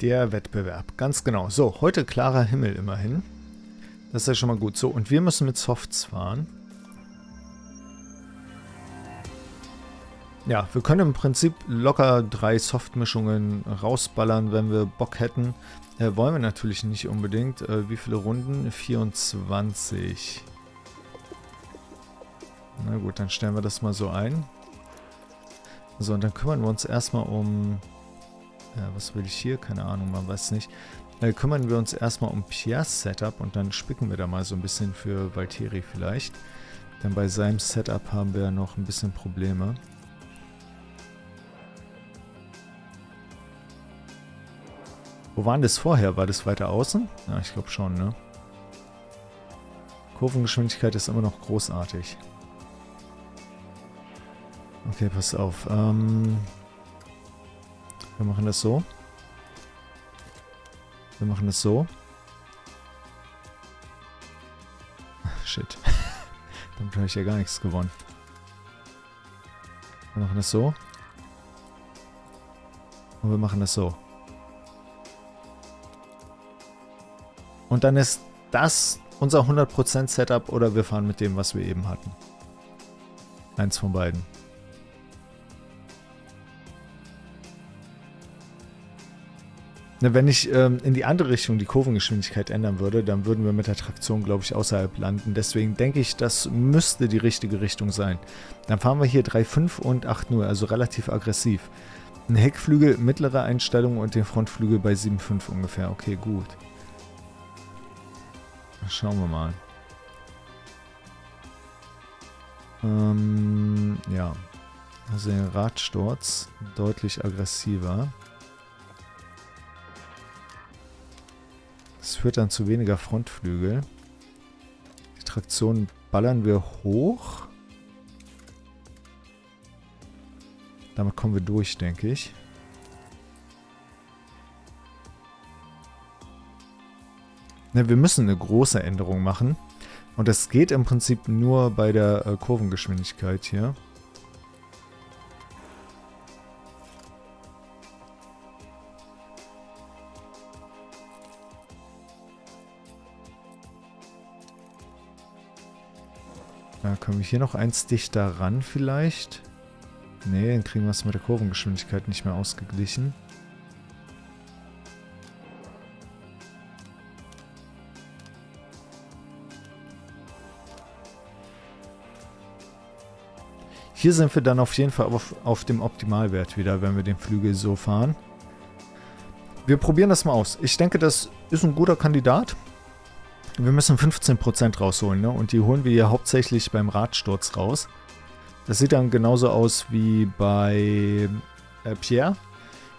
Der Wettbewerb, ganz genau. So, heute klarer Himmel immerhin. Das ist ja schon mal gut. So, und wir müssen mit Softs fahren. Ja, wir können im Prinzip locker drei Softmischungen rausballern, wenn wir Bock hätten. Äh, wollen wir natürlich nicht unbedingt. Äh, wie viele Runden? 24. Na gut, dann stellen wir das mal so ein. So, und dann kümmern wir uns erstmal um... Ja, was will ich hier? Keine Ahnung, man weiß nicht. Äh, kümmern wir uns erstmal um Piers Setup und dann spicken wir da mal so ein bisschen für Valtteri vielleicht. Denn bei seinem Setup haben wir noch ein bisschen Probleme. Wo waren das vorher? War das weiter außen? Ja, ich glaube schon, ne? Kurvengeschwindigkeit ist immer noch großartig. Okay, pass auf. Ähm, wir machen das so. Wir machen das so. Shit. Damit habe ich ja gar nichts gewonnen. Wir machen das so. Und wir machen das so. Und dann ist das unser 100% Setup oder wir fahren mit dem, was wir eben hatten. Eins von beiden. Ne, wenn ich ähm, in die andere Richtung die Kurvengeschwindigkeit ändern würde, dann würden wir mit der Traktion, glaube ich, außerhalb landen. Deswegen denke ich, das müsste die richtige Richtung sein. Dann fahren wir hier 3,5 und 8,0, also relativ aggressiv. Ein Heckflügel mittlere Einstellung und den Frontflügel bei 7,5 ungefähr. Okay, gut. Schauen wir mal. Ähm, ja. Also den Radsturz deutlich aggressiver. Das führt dann zu weniger Frontflügel. Die Traktion ballern wir hoch. Damit kommen wir durch, denke ich. Ne, wir müssen eine große Änderung machen. Und das geht im Prinzip nur bei der äh, Kurvengeschwindigkeit hier. Da können wir hier noch eins dichter ran vielleicht. Ne, dann kriegen wir es mit der Kurvengeschwindigkeit nicht mehr ausgeglichen. Hier sind wir dann auf jeden Fall auf, auf dem Optimalwert wieder, wenn wir den Flügel so fahren. Wir probieren das mal aus. Ich denke, das ist ein guter Kandidat. Wir müssen 15% rausholen, ne? Und die holen wir hier hauptsächlich beim Radsturz raus. Das sieht dann genauso aus wie bei äh, Pierre.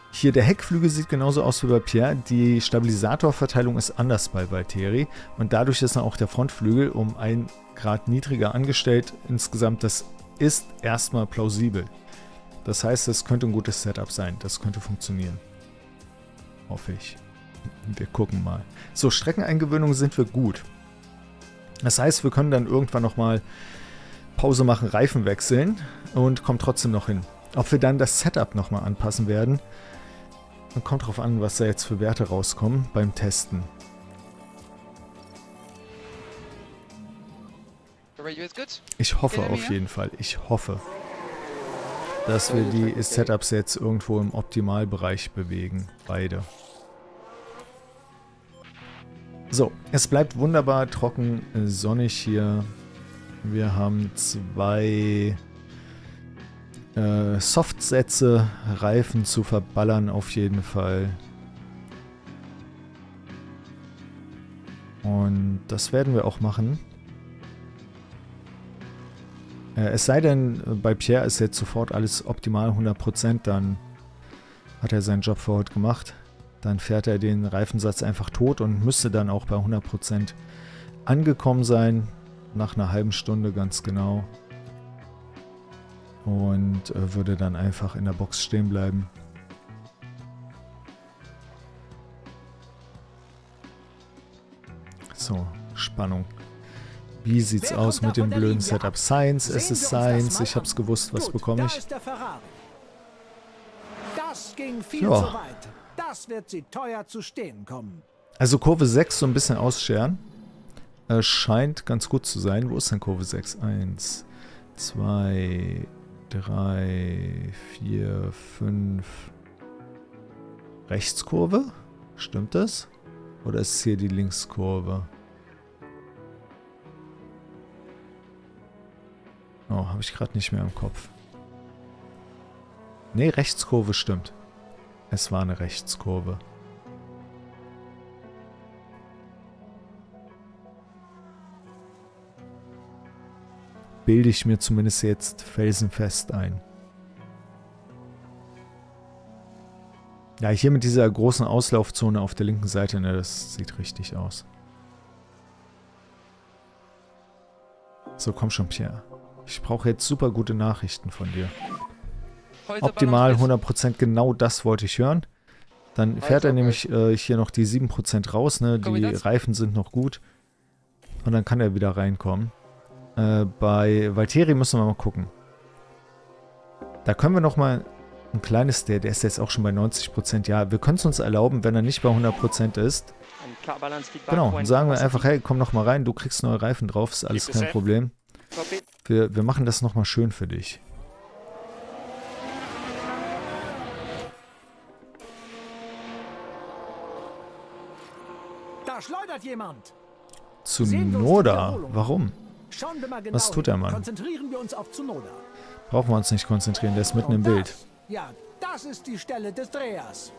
Hier der Heckflügel sieht genauso aus wie bei Pierre. Die Stabilisatorverteilung ist anders bei Valtteri. Und dadurch ist dann auch der Frontflügel um ein Grad niedriger angestellt. Insgesamt das ist erstmal plausibel. Das heißt, es könnte ein gutes Setup sein. Das könnte funktionieren. Hoffe ich. Wir gucken mal. So, Streckeneingewöhnung sind wir gut. Das heißt, wir können dann irgendwann nochmal Pause machen, Reifen wechseln und kommen trotzdem noch hin. Ob wir dann das Setup nochmal anpassen werden, kommt darauf an, was da jetzt für Werte rauskommen beim Testen. Ich hoffe auf jeden Fall, ich hoffe, dass wir die Setups jetzt irgendwo im Optimalbereich bewegen. Beide. So, es bleibt wunderbar trocken, sonnig hier. Wir haben zwei äh, Softsätze, Reifen zu verballern auf jeden Fall. Und das werden wir auch machen. Äh, es sei denn, bei Pierre ist jetzt sofort alles optimal 100%, dann hat er seinen Job für heute gemacht. Dann fährt er den Reifensatz einfach tot und müsste dann auch bei 100% angekommen sein. Nach einer halben Stunde ganz genau. Und äh, würde dann einfach in der Box stehen bleiben. So, Spannung. Wie sieht's aus mit dem blöden Setup? Science, es ist Science. Ich hab's gewusst, was bekomme ich. Das ging viel ja. zu weit. Das wird sie teuer zu stehen kommen. Also Kurve 6 so ein bisschen ausscheren. Äh, scheint ganz gut zu sein. Wo ist denn Kurve 6? 1, 2, 3, 4, 5. Rechtskurve? Stimmt das? Oder ist hier die Linkskurve? Oh, habe ich gerade nicht mehr im Kopf. Ne, Rechtskurve stimmt. Es war eine Rechtskurve. Bilde ich mir zumindest jetzt felsenfest ein. Ja, hier mit dieser großen Auslaufzone auf der linken Seite, ne, das sieht richtig aus. So, komm schon, Pierre. Ich brauche jetzt super gute Nachrichten von dir. Optimal 100% genau das wollte ich hören. Dann fährt er nämlich äh, hier noch die 7% raus, ne? Die Reifen sind noch gut. Und dann kann er wieder reinkommen. Äh, bei Valtteri müssen wir mal gucken. Da können wir noch mal ein kleines, der, der ist jetzt auch schon bei 90%. Ja, wir können es uns erlauben, wenn er nicht bei 100% ist. Genau, dann sagen wir einfach, hey, komm noch mal rein, du kriegst neue Reifen drauf, ist alles kein Problem. Wir, wir machen das nochmal schön für dich. Da schleudert jemand. Warum? Schauen wir mal genau Was tut der. Mann? Konzentrieren wir uns auf Tsunoda. Brauchen wir uns nicht konzentrieren, der ist mitten im Bild. ja, das ist die Stelle des Drehers.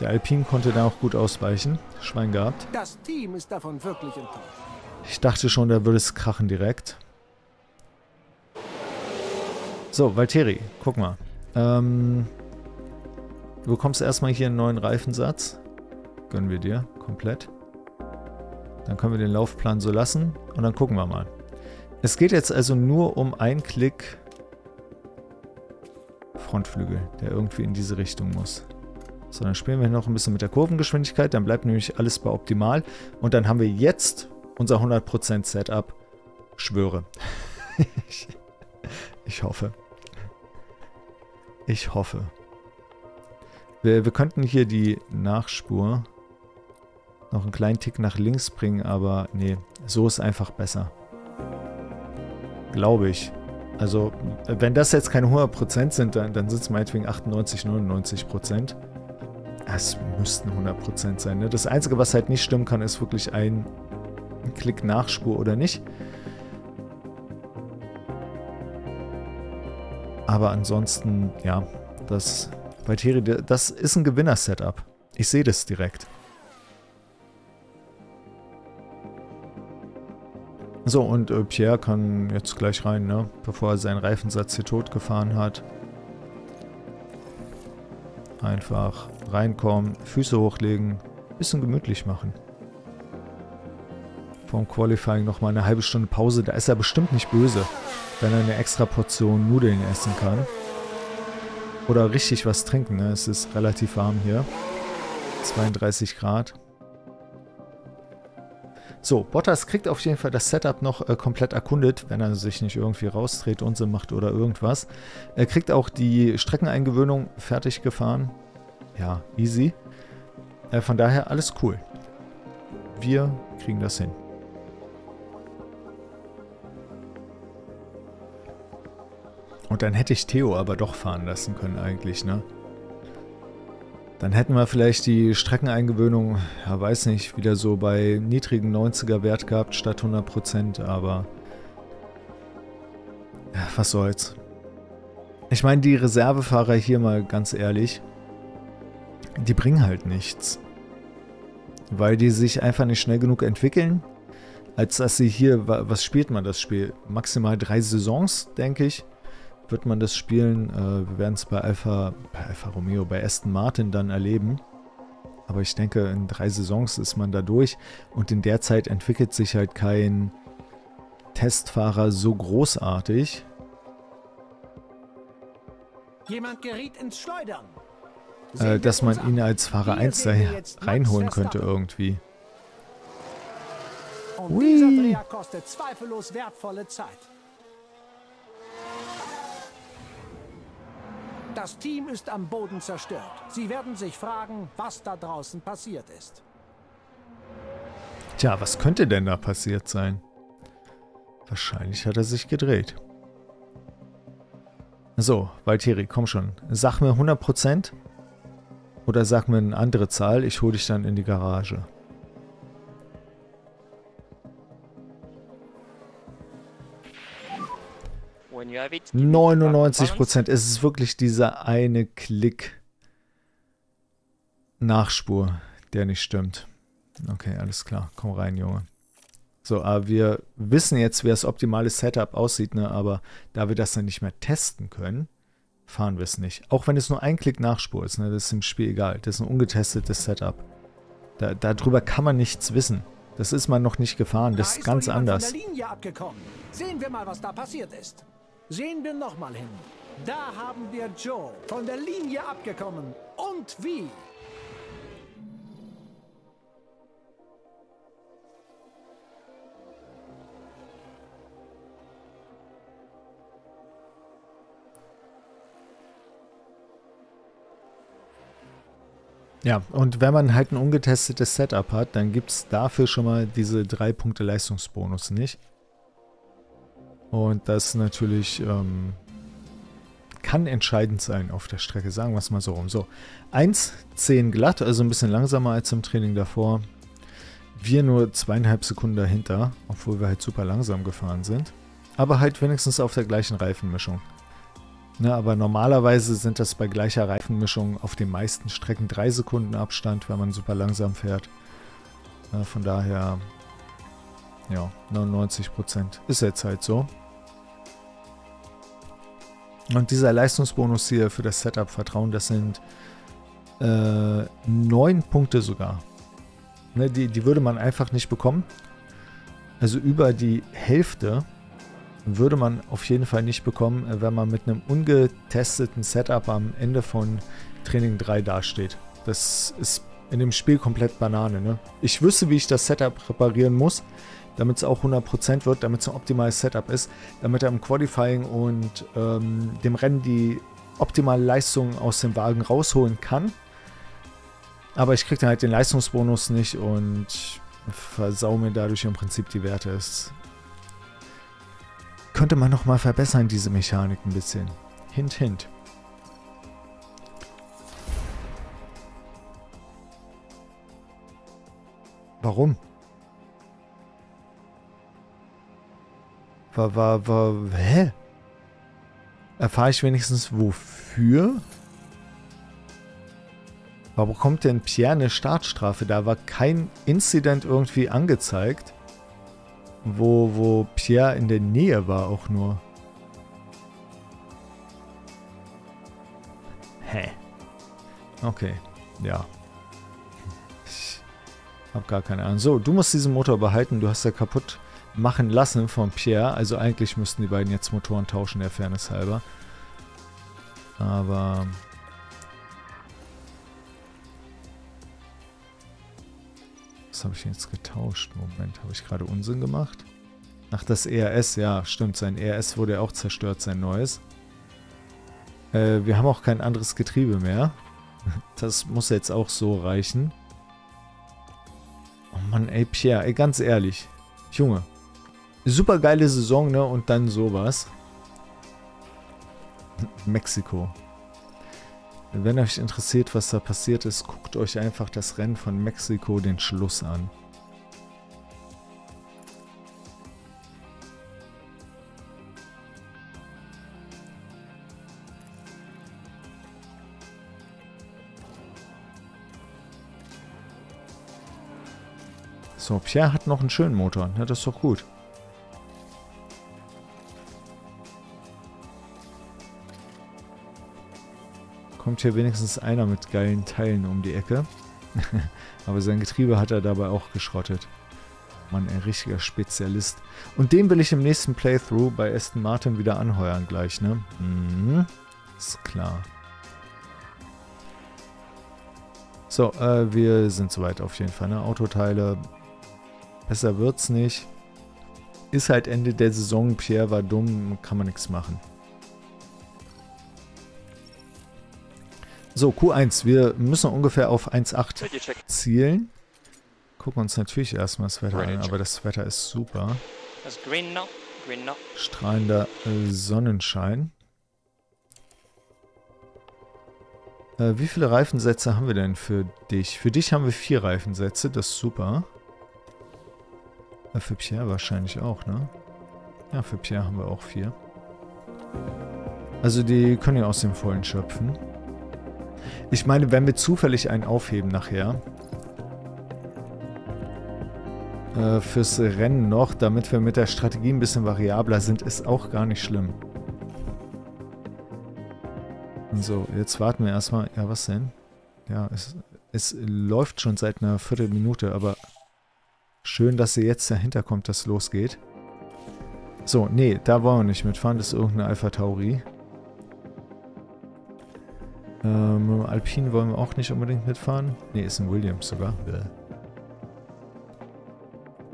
Der Alpin konnte da auch gut ausweichen. Schwein gehabt. Das Team ist davon wirklich enttäuscht. Ich dachte schon, da würde es krachen direkt. So, Valtteri, guck mal. Ähm, du bekommst erstmal hier einen neuen Reifensatz. Gönnen wir dir komplett. Dann können wir den Laufplan so lassen und dann gucken wir mal. Es geht jetzt also nur um einen Klick Frontflügel, der irgendwie in diese Richtung muss. So, dann spielen wir noch ein bisschen mit der Kurvengeschwindigkeit, dann bleibt nämlich alles bei optimal und dann haben wir jetzt unser 100% Setup. Schwöre. ich hoffe. Ich hoffe. Wir, wir könnten hier die Nachspur noch einen kleinen Tick nach links bringen, aber nee, so ist einfach besser. Glaube ich. Also, wenn das jetzt keine 100% sind, dann, dann sind es meinetwegen 98, 99%. Es müssten 100% sein. Ne? Das Einzige, was halt nicht stimmen kann, ist wirklich ein Klick Nachspur oder nicht. Aber ansonsten, ja, das Valtteri, das ist ein Gewinner-Setup. Ich sehe das direkt. So, und äh, Pierre kann jetzt gleich rein, ne? Bevor er seinen Reifensatz hier tot gefahren hat. Einfach reinkommen, Füße hochlegen, bisschen gemütlich machen. Vom Qualifying nochmal eine halbe Stunde Pause. Da ist er bestimmt nicht böse, wenn er eine extra Portion Nudeln essen kann. Oder richtig was trinken, ne? Es ist relativ warm hier. 32 Grad. So, Bottas kriegt auf jeden Fall das Setup noch äh, komplett erkundet, wenn er sich nicht irgendwie rausdreht, Unsinn macht oder irgendwas. Er kriegt auch die Streckeneingewöhnung fertig gefahren. Ja, easy. Äh, von daher alles cool. Wir kriegen das hin. Und dann hätte ich Theo aber doch fahren lassen können eigentlich, ne? Dann hätten wir vielleicht die Streckeneingewöhnung, ja weiß nicht, wieder so bei niedrigen 90er Wert gehabt statt 100%, aber ja, was soll's. Ich meine, die Reservefahrer hier mal ganz ehrlich, die bringen halt nichts. Weil die sich einfach nicht schnell genug entwickeln, als dass sie hier, was spielt man das Spiel? Maximal drei Saisons, denke ich wird man das spielen. Äh, wir werden es bei Alpha, bei Alfa Romeo, bei Aston Martin dann erleben. Aber ich denke, in drei Saisons ist man da durch. Und in der Zeit entwickelt sich halt kein Testfahrer so großartig. Jemand geriet ins Schleudern. Äh, dass man ihn als Fahrer Hier 1 da reinholen könnte irgendwie. Und Hui. dieser Dreher kostet zweifellos wertvolle Zeit. Das Team ist am Boden zerstört. Sie werden sich fragen, was da draußen passiert ist. Tja, was könnte denn da passiert sein? Wahrscheinlich hat er sich gedreht. So, Valtteri, komm schon. Sag mir 100% oder sag mir eine andere Zahl, ich hole dich dann in die Garage. 99 Prozent. Es ist wirklich dieser eine Klick Nachspur, der nicht stimmt. Okay, alles klar. Komm rein, Junge. So, aber wir wissen jetzt, wie das optimale Setup aussieht, ne? aber da wir das dann nicht mehr testen können, fahren wir es nicht. Auch wenn es nur ein Klick Nachspur ist, ne? das ist im Spiel egal. Das ist ein ungetestetes Setup. Da, darüber kann man nichts wissen. Das ist man noch nicht gefahren, das da ist ganz anders. Linie abgekommen. Sehen wir mal, was da passiert ist. Sehen wir nochmal hin. Da haben wir Joe von der Linie abgekommen. Und wie? Ja, und wenn man halt ein ungetestetes Setup hat, dann gibt es dafür schon mal diese drei Punkte Leistungsbonus nicht. Und das natürlich ähm, kann entscheidend sein auf der Strecke, sagen wir es mal so rum. So, 1, 10 glatt, also ein bisschen langsamer als im Training davor. Wir nur zweieinhalb Sekunden dahinter, obwohl wir halt super langsam gefahren sind. Aber halt wenigstens auf der gleichen Reifenmischung. Ne, aber normalerweise sind das bei gleicher Reifenmischung auf den meisten Strecken drei Sekunden Abstand, wenn man super langsam fährt. Ja, von daher, ja, 99 Prozent ist jetzt halt so. Und dieser Leistungsbonus hier für das Setup Vertrauen, das sind äh, neun Punkte sogar. Ne, die, die würde man einfach nicht bekommen. Also über die Hälfte würde man auf jeden Fall nicht bekommen, äh, wenn man mit einem ungetesteten Setup am Ende von Training 3 dasteht. Das ist in dem Spiel komplett Banane. Ne? Ich wüsste, wie ich das Setup reparieren muss, damit es auch 100% wird, damit es ein optimales Setup ist, damit er im Qualifying und ähm, dem Rennen die optimale Leistung aus dem Wagen rausholen kann. Aber ich kriege dann halt den Leistungsbonus nicht und versau mir dadurch im Prinzip die Werte. Es könnte man noch mal verbessern, diese Mechanik ein bisschen. Hint, hint. Warum? War, war, war, hä? Erfahre ich wenigstens wofür? Warum bekommt denn Pierre eine Startstrafe? Da war kein Incident irgendwie angezeigt wo, wo Pierre in der Nähe war auch nur. Hä? Okay, ja. Ich hab gar keine Ahnung. So, du musst diesen Motor behalten. Du hast ja kaputt machen lassen von Pierre. Also eigentlich müssten die beiden jetzt Motoren tauschen, der Fairness halber. Aber Was habe ich jetzt getauscht? Moment, habe ich gerade Unsinn gemacht? Ach, das ERS, ja, stimmt. Sein ERS wurde ja auch zerstört, sein neues. Äh, wir haben auch kein anderes Getriebe mehr. Das muss jetzt auch so reichen. Oh Mann, ey, Pierre, ey, ganz ehrlich. Junge. Super geile Saison, ne? Und dann sowas. Mexiko. Wenn euch interessiert, was da passiert ist, guckt euch einfach das Rennen von Mexiko, den Schluss an. So, Pierre hat noch einen schönen Motor. Ja, das ist doch gut. Kommt hier wenigstens einer mit geilen Teilen um die Ecke. Aber sein Getriebe hat er dabei auch geschrottet. Mann, ein richtiger Spezialist. Und den will ich im nächsten Playthrough bei Aston Martin wieder anheuern gleich, ne? Mhm. Ist klar. So, äh, wir sind soweit auf jeden Fall, ne? Autoteile. Besser wird's nicht. Ist halt Ende der Saison. Pierre war dumm, kann man nichts machen. So, Q1. Wir müssen ungefähr auf 1,8 zielen. Gucken uns natürlich erstmal das Wetter an, aber das Wetter ist super. Strahlender äh, Sonnenschein. Äh, wie viele Reifensätze haben wir denn für dich? Für dich haben wir vier Reifensätze, das ist super. Äh, für Pierre wahrscheinlich auch, ne? Ja, für Pierre haben wir auch vier. Also die können ja aus dem Vollen schöpfen. Ich meine, wenn wir zufällig einen aufheben nachher, äh, fürs Rennen noch, damit wir mit der Strategie ein bisschen variabler sind, ist auch gar nicht schlimm. So, jetzt warten wir erstmal. Ja, was denn? Ja, es, es läuft schon seit einer Viertelminute, aber schön, dass sie jetzt dahinter kommt, dass losgeht. So, nee, da wollen wir nicht mitfahren. Das ist irgendeine Alpha Tauri. Ähm, Alpine wollen wir auch nicht unbedingt mitfahren. Ne, ist ein Williams sogar.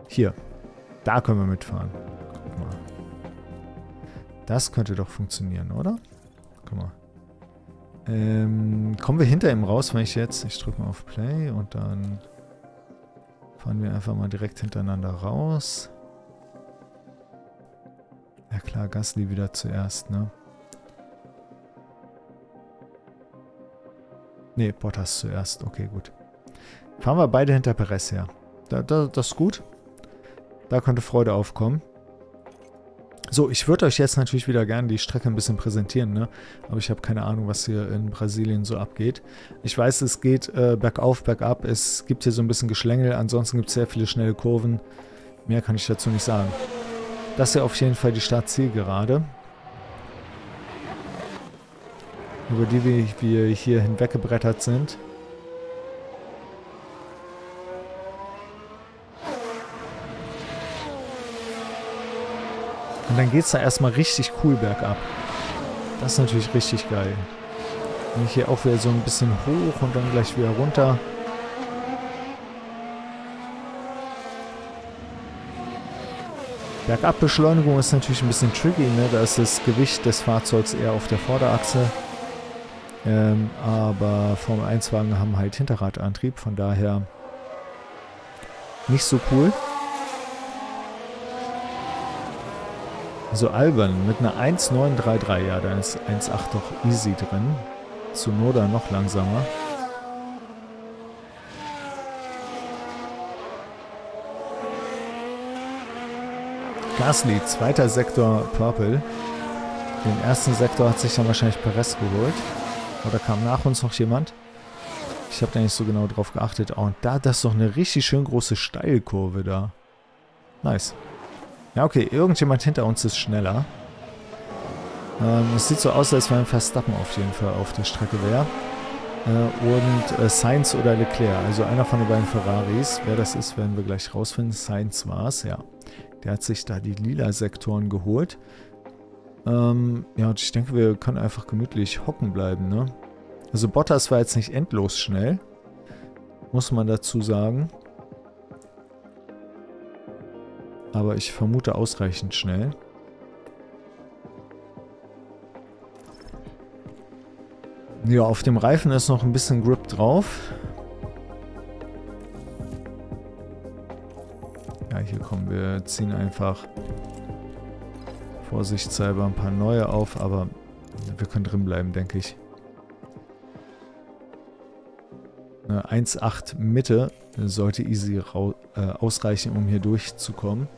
Hier. Da können wir mitfahren. Guck mal. Das könnte doch funktionieren, oder? Guck mal. Ähm, kommen wir hinter ihm raus, wenn ich jetzt... Ich drücke mal auf Play und dann fahren wir einfach mal direkt hintereinander raus. Ja klar, Gasly wieder zuerst, ne? Ne, Bottas zuerst. Okay, gut. Fahren wir beide hinter Perez her. da, da, das ist gut. Da könnte Freude aufkommen. So, ich würde euch jetzt natürlich wieder gerne die Strecke ein bisschen präsentieren, ne? Aber ich habe keine Ahnung, was hier in Brasilien so abgeht. Ich weiß, es geht äh, bergauf, bergab. Es gibt hier so ein bisschen Geschlängel. Ansonsten gibt es sehr viele schnelle Kurven. Mehr kann ich dazu nicht sagen. Das ist ja auf jeden Fall die Startzielgerade. Über die wir hier hinweggebrettert sind. Und dann geht es da erstmal richtig cool bergab. Das ist natürlich richtig geil. Und hier auch wieder so ein bisschen hoch und dann gleich wieder runter. Bergabbeschleunigung ist natürlich ein bisschen tricky, ne? Da ist das Gewicht des Fahrzeugs eher auf der Vorderachse. Ähm, aber Formel 1 Wagen haben halt Hinterradantrieb, von daher nicht so cool. So albern, mit einer 1,933, ja, da ist 1,8 doch easy drin. Zu Noda noch langsamer. Gasly, zweiter Sektor Purple. Den ersten Sektor hat sich dann wahrscheinlich Perez geholt. Oder kam nach uns noch jemand? Ich habe da nicht so genau drauf geachtet. Oh, und da, das ist doch eine richtig schön große Steilkurve da. Nice. Ja, okay, irgendjemand hinter uns ist schneller. Ähm, es sieht so aus, als wenn Verstappen auf jeden Fall auf der Strecke wäre. Äh, und äh, Sainz oder Leclerc, also einer von den beiden Ferraris. Wer das ist, werden wir gleich rausfinden. Sainz war es, ja. Der hat sich da die lila Sektoren geholt. Ähm, ja, und ich denke, wir können einfach gemütlich hocken bleiben, ne? Also Bottas war jetzt nicht endlos schnell. Muss man dazu sagen. Aber ich vermute ausreichend schnell. Ja, auf dem Reifen ist noch ein bisschen Grip drauf. Ja, hier kommen wir, ziehen einfach vorsichtshalber ein paar neue auf, aber wir können drin bleiben, denke ich. 1,8 Mitte sollte easy äh, ausreichen, um hier durchzukommen.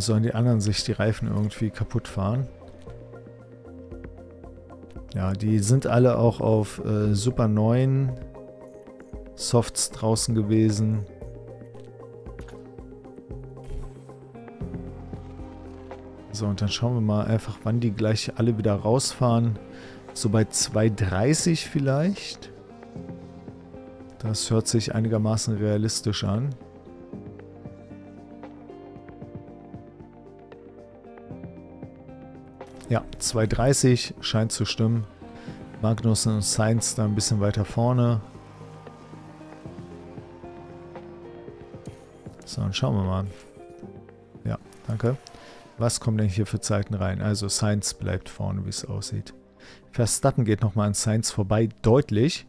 sollen die anderen sich die Reifen irgendwie kaputt fahren. Ja, die sind alle auch auf äh, super neuen Softs draußen gewesen. So, und dann schauen wir mal einfach, wann die gleich alle wieder rausfahren. So bei 2,30 vielleicht. Das hört sich einigermaßen realistisch an. Ja, 2,30 scheint zu stimmen. Magnussen und Sainz da ein bisschen weiter vorne. So, dann schauen wir mal. Ja, danke. Was kommen denn hier für Zeiten rein? Also Sainz bleibt vorne, wie es aussieht. Verstappen geht nochmal an Sainz vorbei, deutlich,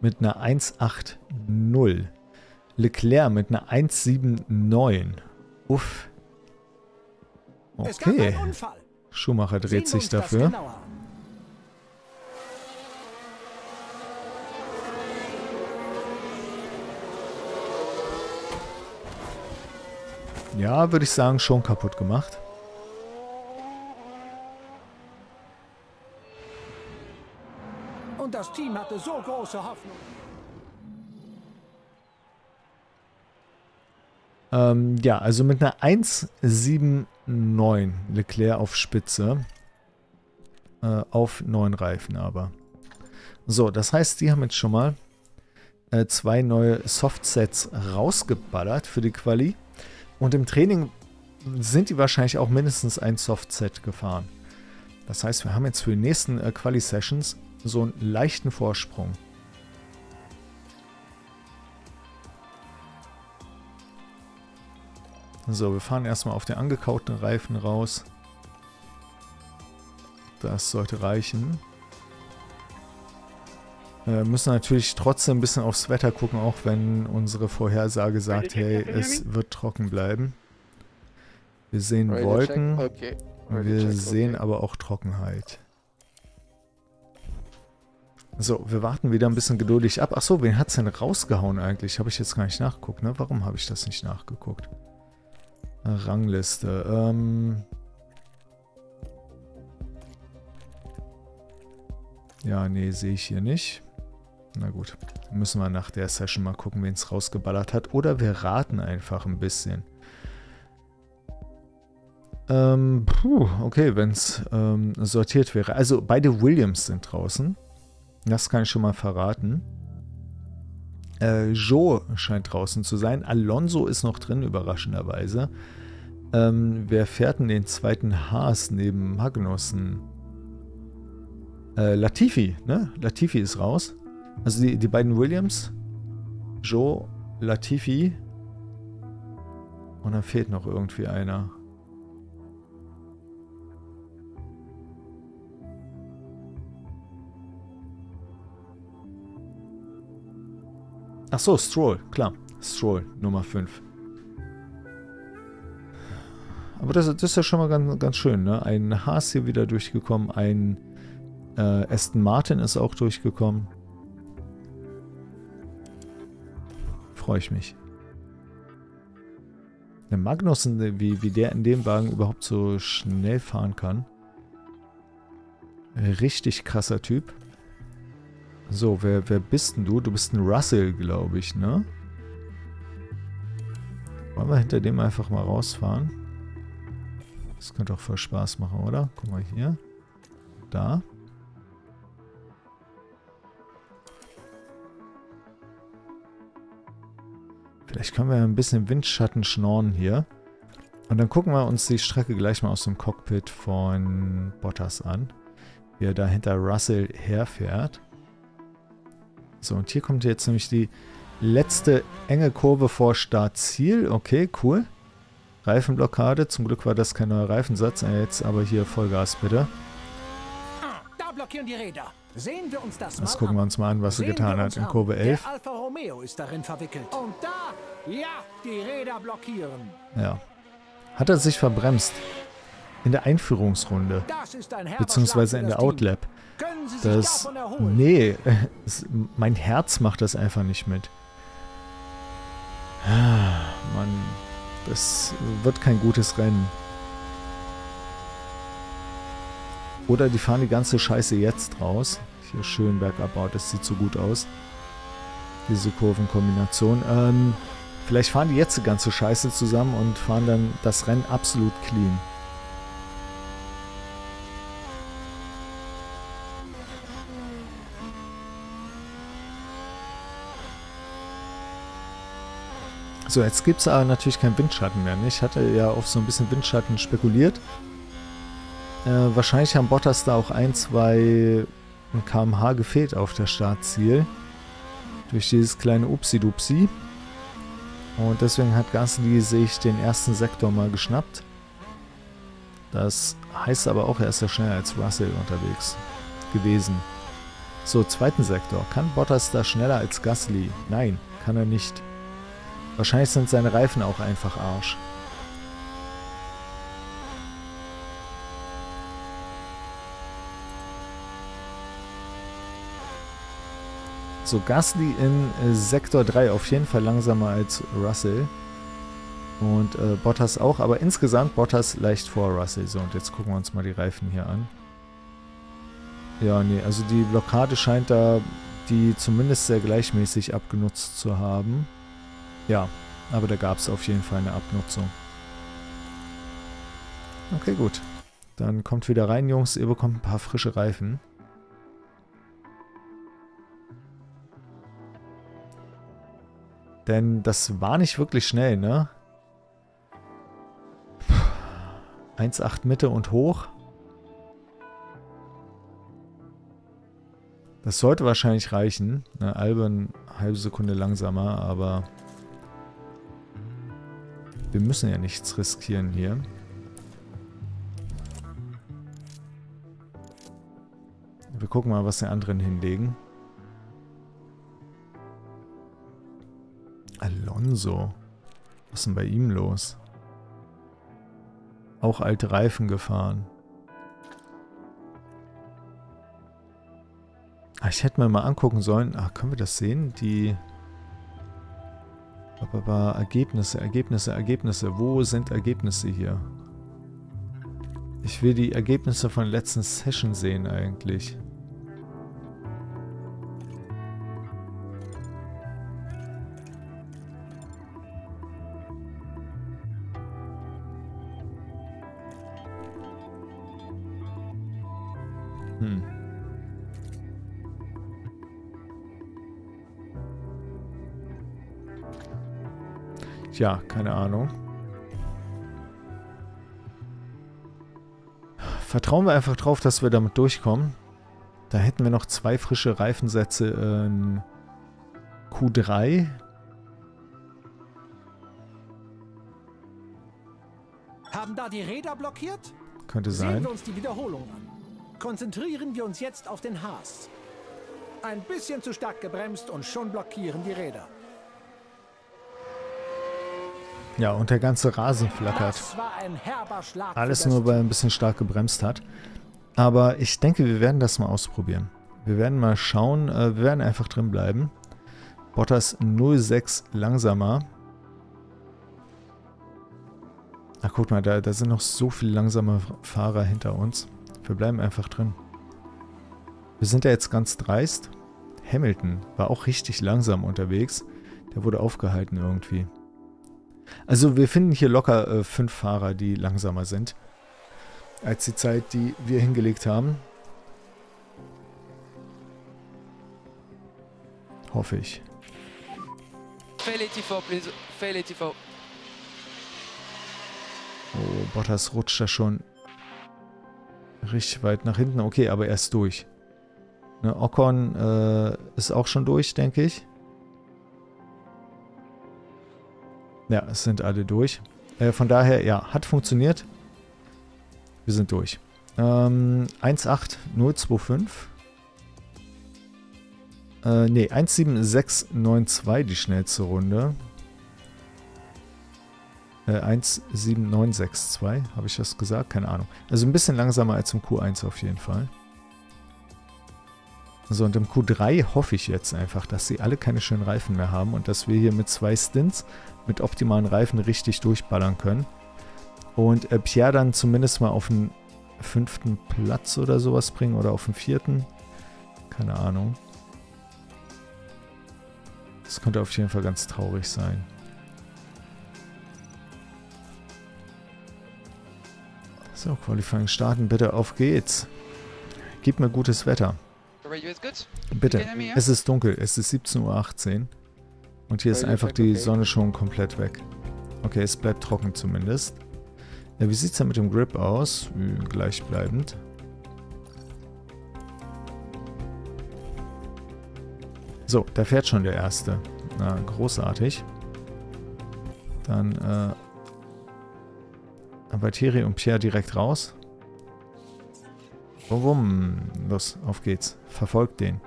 mit einer 1,80. Leclerc mit einer 1,79. Uff. Okay. Schumacher dreht sich dafür. Ja, würde ich sagen, schon kaputt gemacht. Und das Team hatte so große Hoffnung. Ähm, ja, also mit einer 1,79 Leclerc auf Spitze. Äh, auf neun Reifen aber. So, das heißt, die haben jetzt schon mal äh, zwei neue Softsets rausgeballert für die Quali. Und im Training sind die wahrscheinlich auch mindestens ein Softset gefahren. Das heißt, wir haben jetzt für die nächsten äh, Quali-Sessions so einen leichten Vorsprung. So, wir fahren erstmal auf den angekauten Reifen raus. Das sollte reichen. Wir müssen natürlich trotzdem ein bisschen aufs Wetter gucken, auch wenn unsere Vorhersage sagt, hey, es wird trocken bleiben. Wir sehen Wolken. Wir sehen aber auch Trockenheit. So, wir warten wieder ein bisschen geduldig ab. Achso, wen hat's denn rausgehauen eigentlich? Habe ich jetzt gar nicht nachgeguckt, ne? Warum habe ich das nicht nachgeguckt? Rangliste. Ähm. Ja, nee, sehe ich hier nicht. Na gut, müssen wir nach der Session mal gucken, wen es rausgeballert hat. Oder wir raten einfach ein bisschen. Ähm, puh, okay, wenn es ähm, sortiert wäre. Also beide Williams sind draußen. Das kann ich schon mal verraten. Äh, Joe scheint draußen zu sein. Alonso ist noch drin, überraschenderweise. Ähm, wer fährt denn den zweiten Haas neben Magnussen? Äh, Latifi, ne? Latifi ist raus. Also die, die beiden Williams. Joe, Latifi. Und dann fehlt noch irgendwie einer. Ach so, Stroll, klar. Stroll, Nummer 5. Aber das, das ist ja schon mal ganz, ganz schön, ne? Ein Haas hier wieder durchgekommen, ein äh, Aston Martin ist auch durchgekommen. Freue ich mich. Der Magnussen, wie, wie der in dem Wagen überhaupt so schnell fahren kann. Richtig krasser Typ. So, wer, wer bist denn du? Du bist ein Russell, glaube ich, ne? Wollen wir hinter dem einfach mal rausfahren? Das könnte auch voll Spaß machen, oder? Guck mal hier. Da. Vielleicht können wir ein bisschen Windschatten schnorren hier. Und dann gucken wir uns die Strecke gleich mal aus dem Cockpit von Bottas an. Wie er da hinter Russell herfährt. So, und hier kommt jetzt nämlich die letzte enge Kurve vor Startziel. Okay, cool. Reifenblockade. Zum Glück war das kein neuer Reifensatz. Äh, Jetzt aber hier Vollgas bitte. Da blockieren die Räder. Sehen wir uns das, Das gucken wir uns mal an, was er Sehen getan hat in. Kurve 11. Der Alfa Romeo ist darin verwickelt. Und da, ja, die Räder blockieren. Ja. Hat er sich verbremst. In der Einführungsrunde. Beziehungsweise in der. Outlap. Das. Nee. Es, mein Herz macht das einfach nicht mit. Ah, Mann. Das wird kein gutes Rennen. Oder die fahren die ganze Scheiße jetzt raus. Hier schön bergab, das sieht so gut aus. Diese Kurvenkombination. Ähm, vielleicht fahren die jetzt die ganze Scheiße zusammen und fahren dann das Rennen absolut clean. So, jetzt gibt es aber natürlich keinen Windschatten mehr. Ne? Ich hatte ja auf so ein bisschen Windschatten spekuliert. Äh, wahrscheinlich haben Bottas da auch ein, zwei kmh gefehlt auf der Startziel. Durch dieses kleine Upsi-Dupsi. Und deswegen hat Gasly sich den ersten Sektor mal geschnappt. Das heißt aber auch, er ist ja schneller als Russell unterwegs gewesen. So, zweiten Sektor. Kann Bottas da schneller als Gasly? Nein, kann er nicht. Wahrscheinlich sind seine Reifen auch einfach Arsch. So, Gasly in äh, Sektor 3 auf jeden Fall langsamer als Russell. Und äh, Bottas auch, aber insgesamt Bottas leicht vor Russell. So, und jetzt gucken wir uns mal die Reifen hier an. Ja, nee, also die Blockade scheint da die zumindest sehr gleichmäßig abgenutzt zu haben. Ja, aber da gab es auf jeden Fall eine Abnutzung. Okay, gut. Dann kommt wieder rein, Jungs. Ihr bekommt ein paar frische Reifen. Denn das war nicht wirklich schnell, ne? 1,8 Mitte und hoch. Das sollte wahrscheinlich reichen. Ne, Albon eine halbe Sekunde langsamer, aber wir müssen ja nichts riskieren hier. Wir gucken mal, was die anderen hinlegen. Alonso. Was ist denn bei ihm los? auch alte Reifen gefahren. Ah, ich hätte mir mal angucken sollen. Ach, können wir das sehen? Die aber Ergebnisse, Ergebnisse, Ergebnisse. Wo sind Ergebnisse hier? Ich will die Ergebnisse von der letzten Session sehen eigentlich. Tja, keine Ahnung. Vertrauen wir einfach drauf, dass wir damit durchkommen. Da hätten wir noch zwei frische Reifensätze in Q3. Haben da die Räder blockiert? Könnte sein. Sehen wir uns die Wiederholung an. Konzentrieren wir uns jetzt auf den Haas. Ein bisschen zu stark gebremst und schon blockieren die Räder. Ja, und der ganze Rasen flackert. Alles nur, weil er ein bisschen stark gebremst hat. Aber ich denke, wir werden das mal ausprobieren. Wir werden mal schauen. Äh, wir werden einfach drin bleiben. Bottas 06 langsamer. Ach, guck mal, da, da sind noch so viele langsame Fahrer hinter uns. Wir bleiben einfach drin. Wir sind ja jetzt ganz dreist. Hamilton war auch richtig langsam unterwegs. Der wurde aufgehalten irgendwie. Also wir finden hier locker äh, fünf Fahrer, die langsamer sind als die Zeit, die wir hingelegt haben. Hoffe ich. Oh, Bottas rutscht da schon richtig weit nach hinten. Okay, aber er ist durch. Ne, Ocon äh, ist auch schon durch, denke ich. Ja, es sind alle durch. Äh, von daher, ja, hat funktioniert. Wir sind durch. Ähm, 18025. Äh, ne, 17692 die schnellste Runde. Äh, 17962, habe ich das gesagt? Keine Ahnung. Also ein bisschen langsamer als im Q1 auf jeden Fall. So, und im Q3 hoffe ich jetzt einfach, dass sie alle keine schönen Reifen mehr haben und dass wir hier mit zwei Stints mit optimalen Reifen richtig durchballern können. Und äh, Pierre dann zumindest mal auf den fünften Platz oder sowas bringen oder auf den vierten. Keine Ahnung. Das könnte auf jeden Fall ganz traurig sein. So, Qualifying starten, bitte, auf geht's. Gib mir gutes Wetter. Bitte, es ist dunkel, es ist 17.18 Uhr. Und hier ist einfach die Sonne schon komplett weg. Okay, es bleibt trocken zumindest. Ja, wie sieht es denn mit dem Grip aus? Gleichbleibend. So, da fährt schon der erste. Na, großartig. Dann, äh, Valtteri und Pierre direkt raus. Wumm, los, auf geht's. Verfolgt den.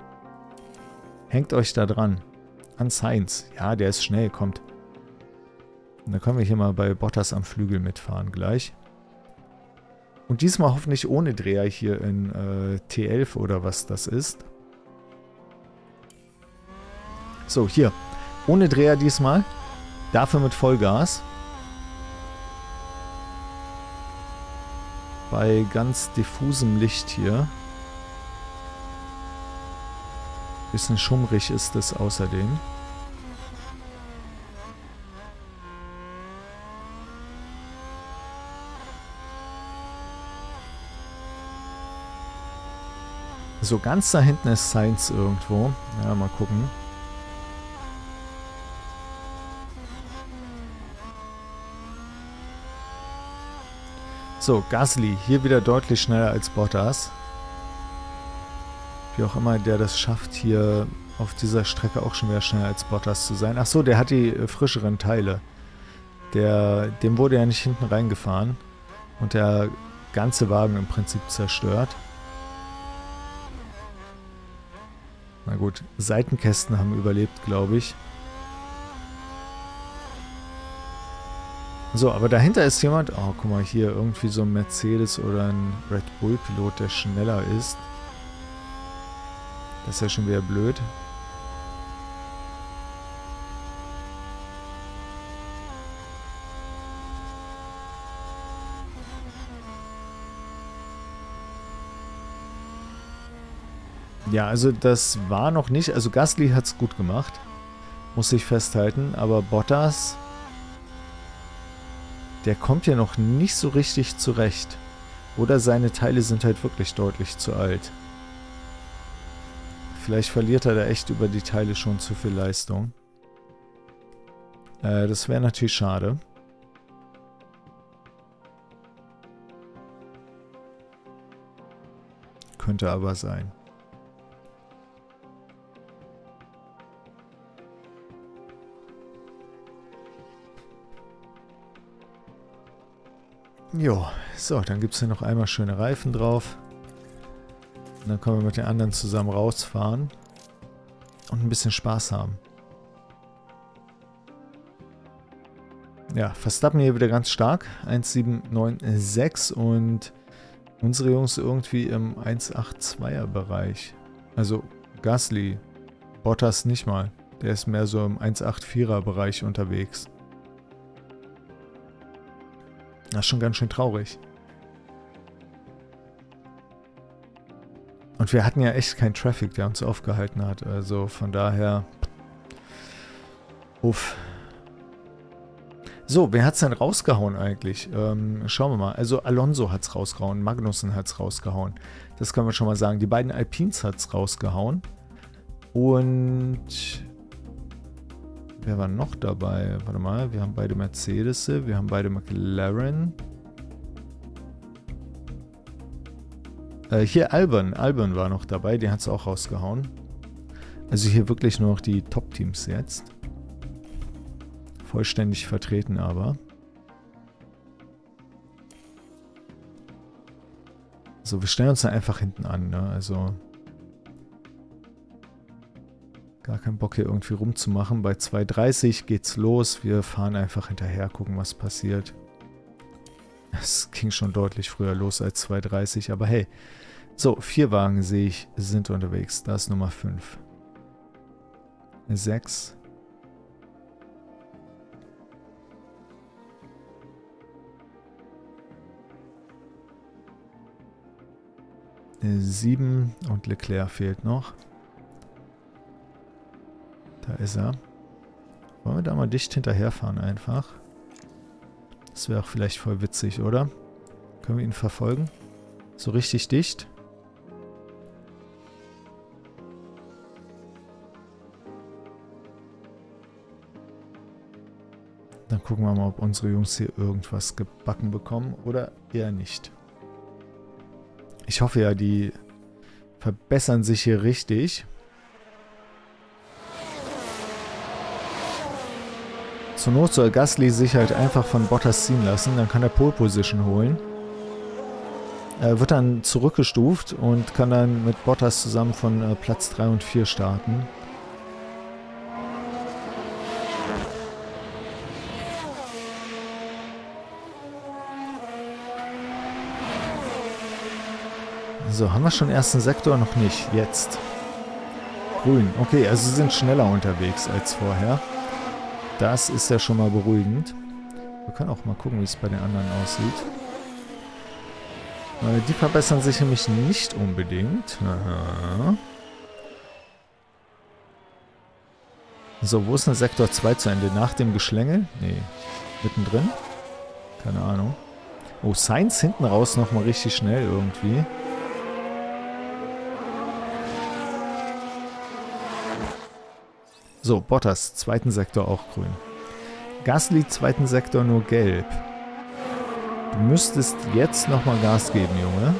Hängt euch da dran. An Sainz. Ja, der ist schnell, kommt. Und dann können wir hier mal bei Bottas am Flügel mitfahren gleich. Und diesmal hoffentlich ohne Dreher hier in äh, T11 oder was das ist. So, hier. Ohne Dreher diesmal. Dafür mit Vollgas. Bei ganz diffusem Licht hier. Bisschen schummrig ist es außerdem. So, ganz da hinten ist Science irgendwo. Ja, mal gucken. So, Gasly. Hier wieder deutlich schneller als Bottas. Wie auch immer der das schafft, hier auf dieser Strecke auch schon wieder schneller als Bottas zu sein. Achso, der hat die äh, frischeren Teile. Der, dem wurde ja nicht hinten reingefahren. Und der ganze Wagen im Prinzip zerstört. Na gut, Seitenkästen haben überlebt, glaube ich. So, aber dahinter ist jemand, oh, guck mal, hier irgendwie so ein Mercedes oder ein Red Bull-Pilot, der schneller ist. Das ist ja schon wieder blöd. Ja, also das war noch nicht, also Gasly hat es gut gemacht, muss ich festhalten, aber Bottas, der kommt ja noch nicht so richtig zurecht. Oder seine Teile sind halt wirklich deutlich zu alt. Vielleicht verliert er da echt über die Teile schon zu viel Leistung. Äh, das wäre natürlich schade. Könnte aber sein. Jo, so, dann gibt es hier noch einmal schöne Reifen drauf. Und dann können wir mit den anderen zusammen rausfahren. Und ein bisschen Spaß haben. Ja, Verstappen hier wieder ganz stark. 1,796 und unsere Jungs irgendwie im 1,82er Bereich. Also Gasly, Bottas nicht mal. Der ist mehr so im 1,84er Bereich unterwegs. Das ist schon ganz schön traurig. Und wir hatten ja echt keinen Traffic, der uns aufgehalten hat. Also von daher... Uff. So, wer hat es denn rausgehauen eigentlich? Ähm, schauen wir mal. Also Alonso hat es rausgehauen, Magnussen hat es rausgehauen. Das können wir schon mal sagen. Die beiden Alpines hat es rausgehauen. Und Wer war noch dabei? Warte mal, wir haben beide Mercedes, wir haben beide McLaren. Äh, hier Albon, Albon war noch dabei, den hat es auch rausgehauen. Also hier wirklich nur noch die Top-Teams jetzt. Vollständig vertreten aber. So, wir stellen uns da einfach hinten an, ne? Also Gar keinen Bock hier irgendwie rumzumachen. Bei 2.30 geht's los. Wir fahren einfach hinterher, gucken, was passiert. Es ging schon deutlich früher los als 2.30, aber hey. So, vier Wagen sehe ich, sind unterwegs. Da ist Nummer 5. 6. Sieben und Leclerc fehlt noch. Da ist er. Wollen wir da mal dicht hinterherfahren einfach? Das wäre auch vielleicht voll witzig, oder? Können wir ihn verfolgen? So richtig dicht? Dann gucken wir mal, ob unsere Jungs hier irgendwas gebacken bekommen oder eher nicht. Ich hoffe ja, die verbessern sich hier richtig. Zur Not soll Gasly sich halt einfach von Bottas ziehen lassen, dann kann er Pole Position holen. Er wird dann zurückgestuft und kann dann mit Bottas zusammen von äh, Platz 3 und 4 starten. So, haben wir schon ersten Sektor? Noch nicht. Jetzt. Grün. Okay, also sie sind schneller unterwegs als vorher. Das ist ja schon mal beruhigend. Wir können auch mal gucken, wie es bei den anderen aussieht. Äh, die verbessern sich nämlich nicht unbedingt. Aha. So, wo ist denn Sektor 2 zu Ende? Nach dem Geschlängel? Nee. Mittendrin? Keine Ahnung. Oh, Science hinten raus nochmal richtig schnell irgendwie. So, Bottas, zweiten Sektor auch grün. Gasly, zweiten Sektor nur gelb. Du müsstest jetzt nochmal Gas geben, Junge.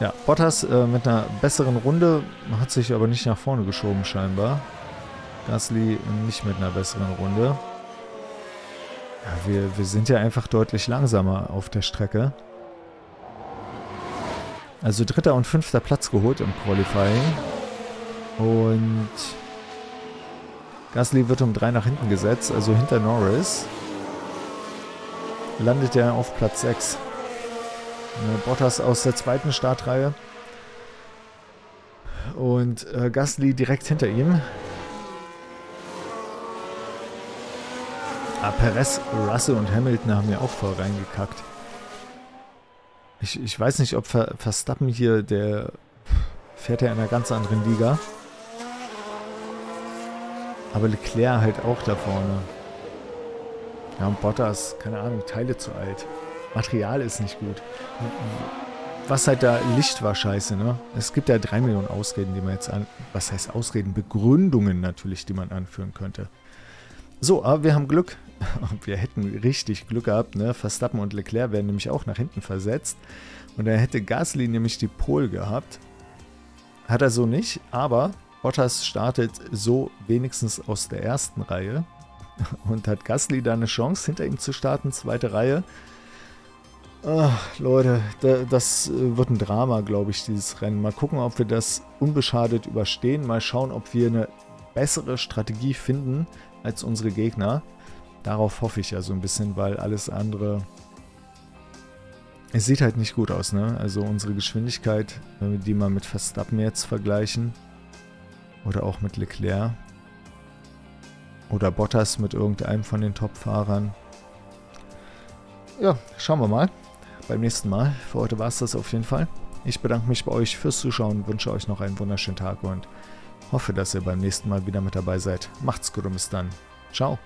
Ja, Bottas äh, mit einer besseren Runde hat sich aber nicht nach vorne geschoben scheinbar. Gasly nicht mit einer besseren Runde. Ja, wir, wir sind ja einfach deutlich langsamer auf der Strecke. Also dritter und fünfter Platz geholt im Qualifying. Und Gasly wird um drei nach hinten gesetzt, also hinter Norris. Landet er auf Platz 6. Bottas aus der zweiten Startreihe. Und äh, Gasly direkt hinter ihm. Ah, Perez, Russell und Hamilton haben ja auch voll reingekackt. Ich, ich weiß nicht, ob Ver Verstappen hier, der fährt ja in einer ganz anderen Liga. Aber Leclerc halt auch da vorne. Ja, und Bottas, keine Ahnung, Teile zu alt. Material ist nicht gut. Was halt da, Licht war scheiße, ne? Es gibt ja drei Millionen Ausreden, die man jetzt an, was heißt Ausreden? Begründungen natürlich, die man anführen könnte. So, aber wir haben Glück. Wir hätten richtig Glück gehabt, ne? Verstappen und Leclerc werden nämlich auch nach hinten versetzt. Und er hätte Gasly nämlich die Pole gehabt. Hat er so nicht, aber Bottas startet so wenigstens aus der ersten Reihe und hat Gasly da eine Chance, hinter ihm zu starten, zweite Reihe. Ach, Leute, das äh, wird ein Drama, glaube ich, dieses Rennen. Mal gucken, ob wir das unbeschadet überstehen. Mal schauen, ob wir eine bessere Strategie finden als unsere Gegner. Darauf hoffe ich ja so ein bisschen, weil alles andere. Es sieht halt nicht gut aus, ne? Also unsere Geschwindigkeit, wenn wir die mal mit Verstappen jetzt vergleichen. Oder auch mit Leclerc. Oder Bottas mit irgendeinem von den Top-Fahrern. Ja, schauen wir mal. Beim nächsten Mal. Für heute war es das auf jeden Fall. Ich bedanke mich bei euch fürs Zuschauen, wünsche euch noch einen wunderschönen Tag und hoffe, dass ihr beim nächsten Mal wieder mit dabei seid. Macht's gut und bis dann. Ciao.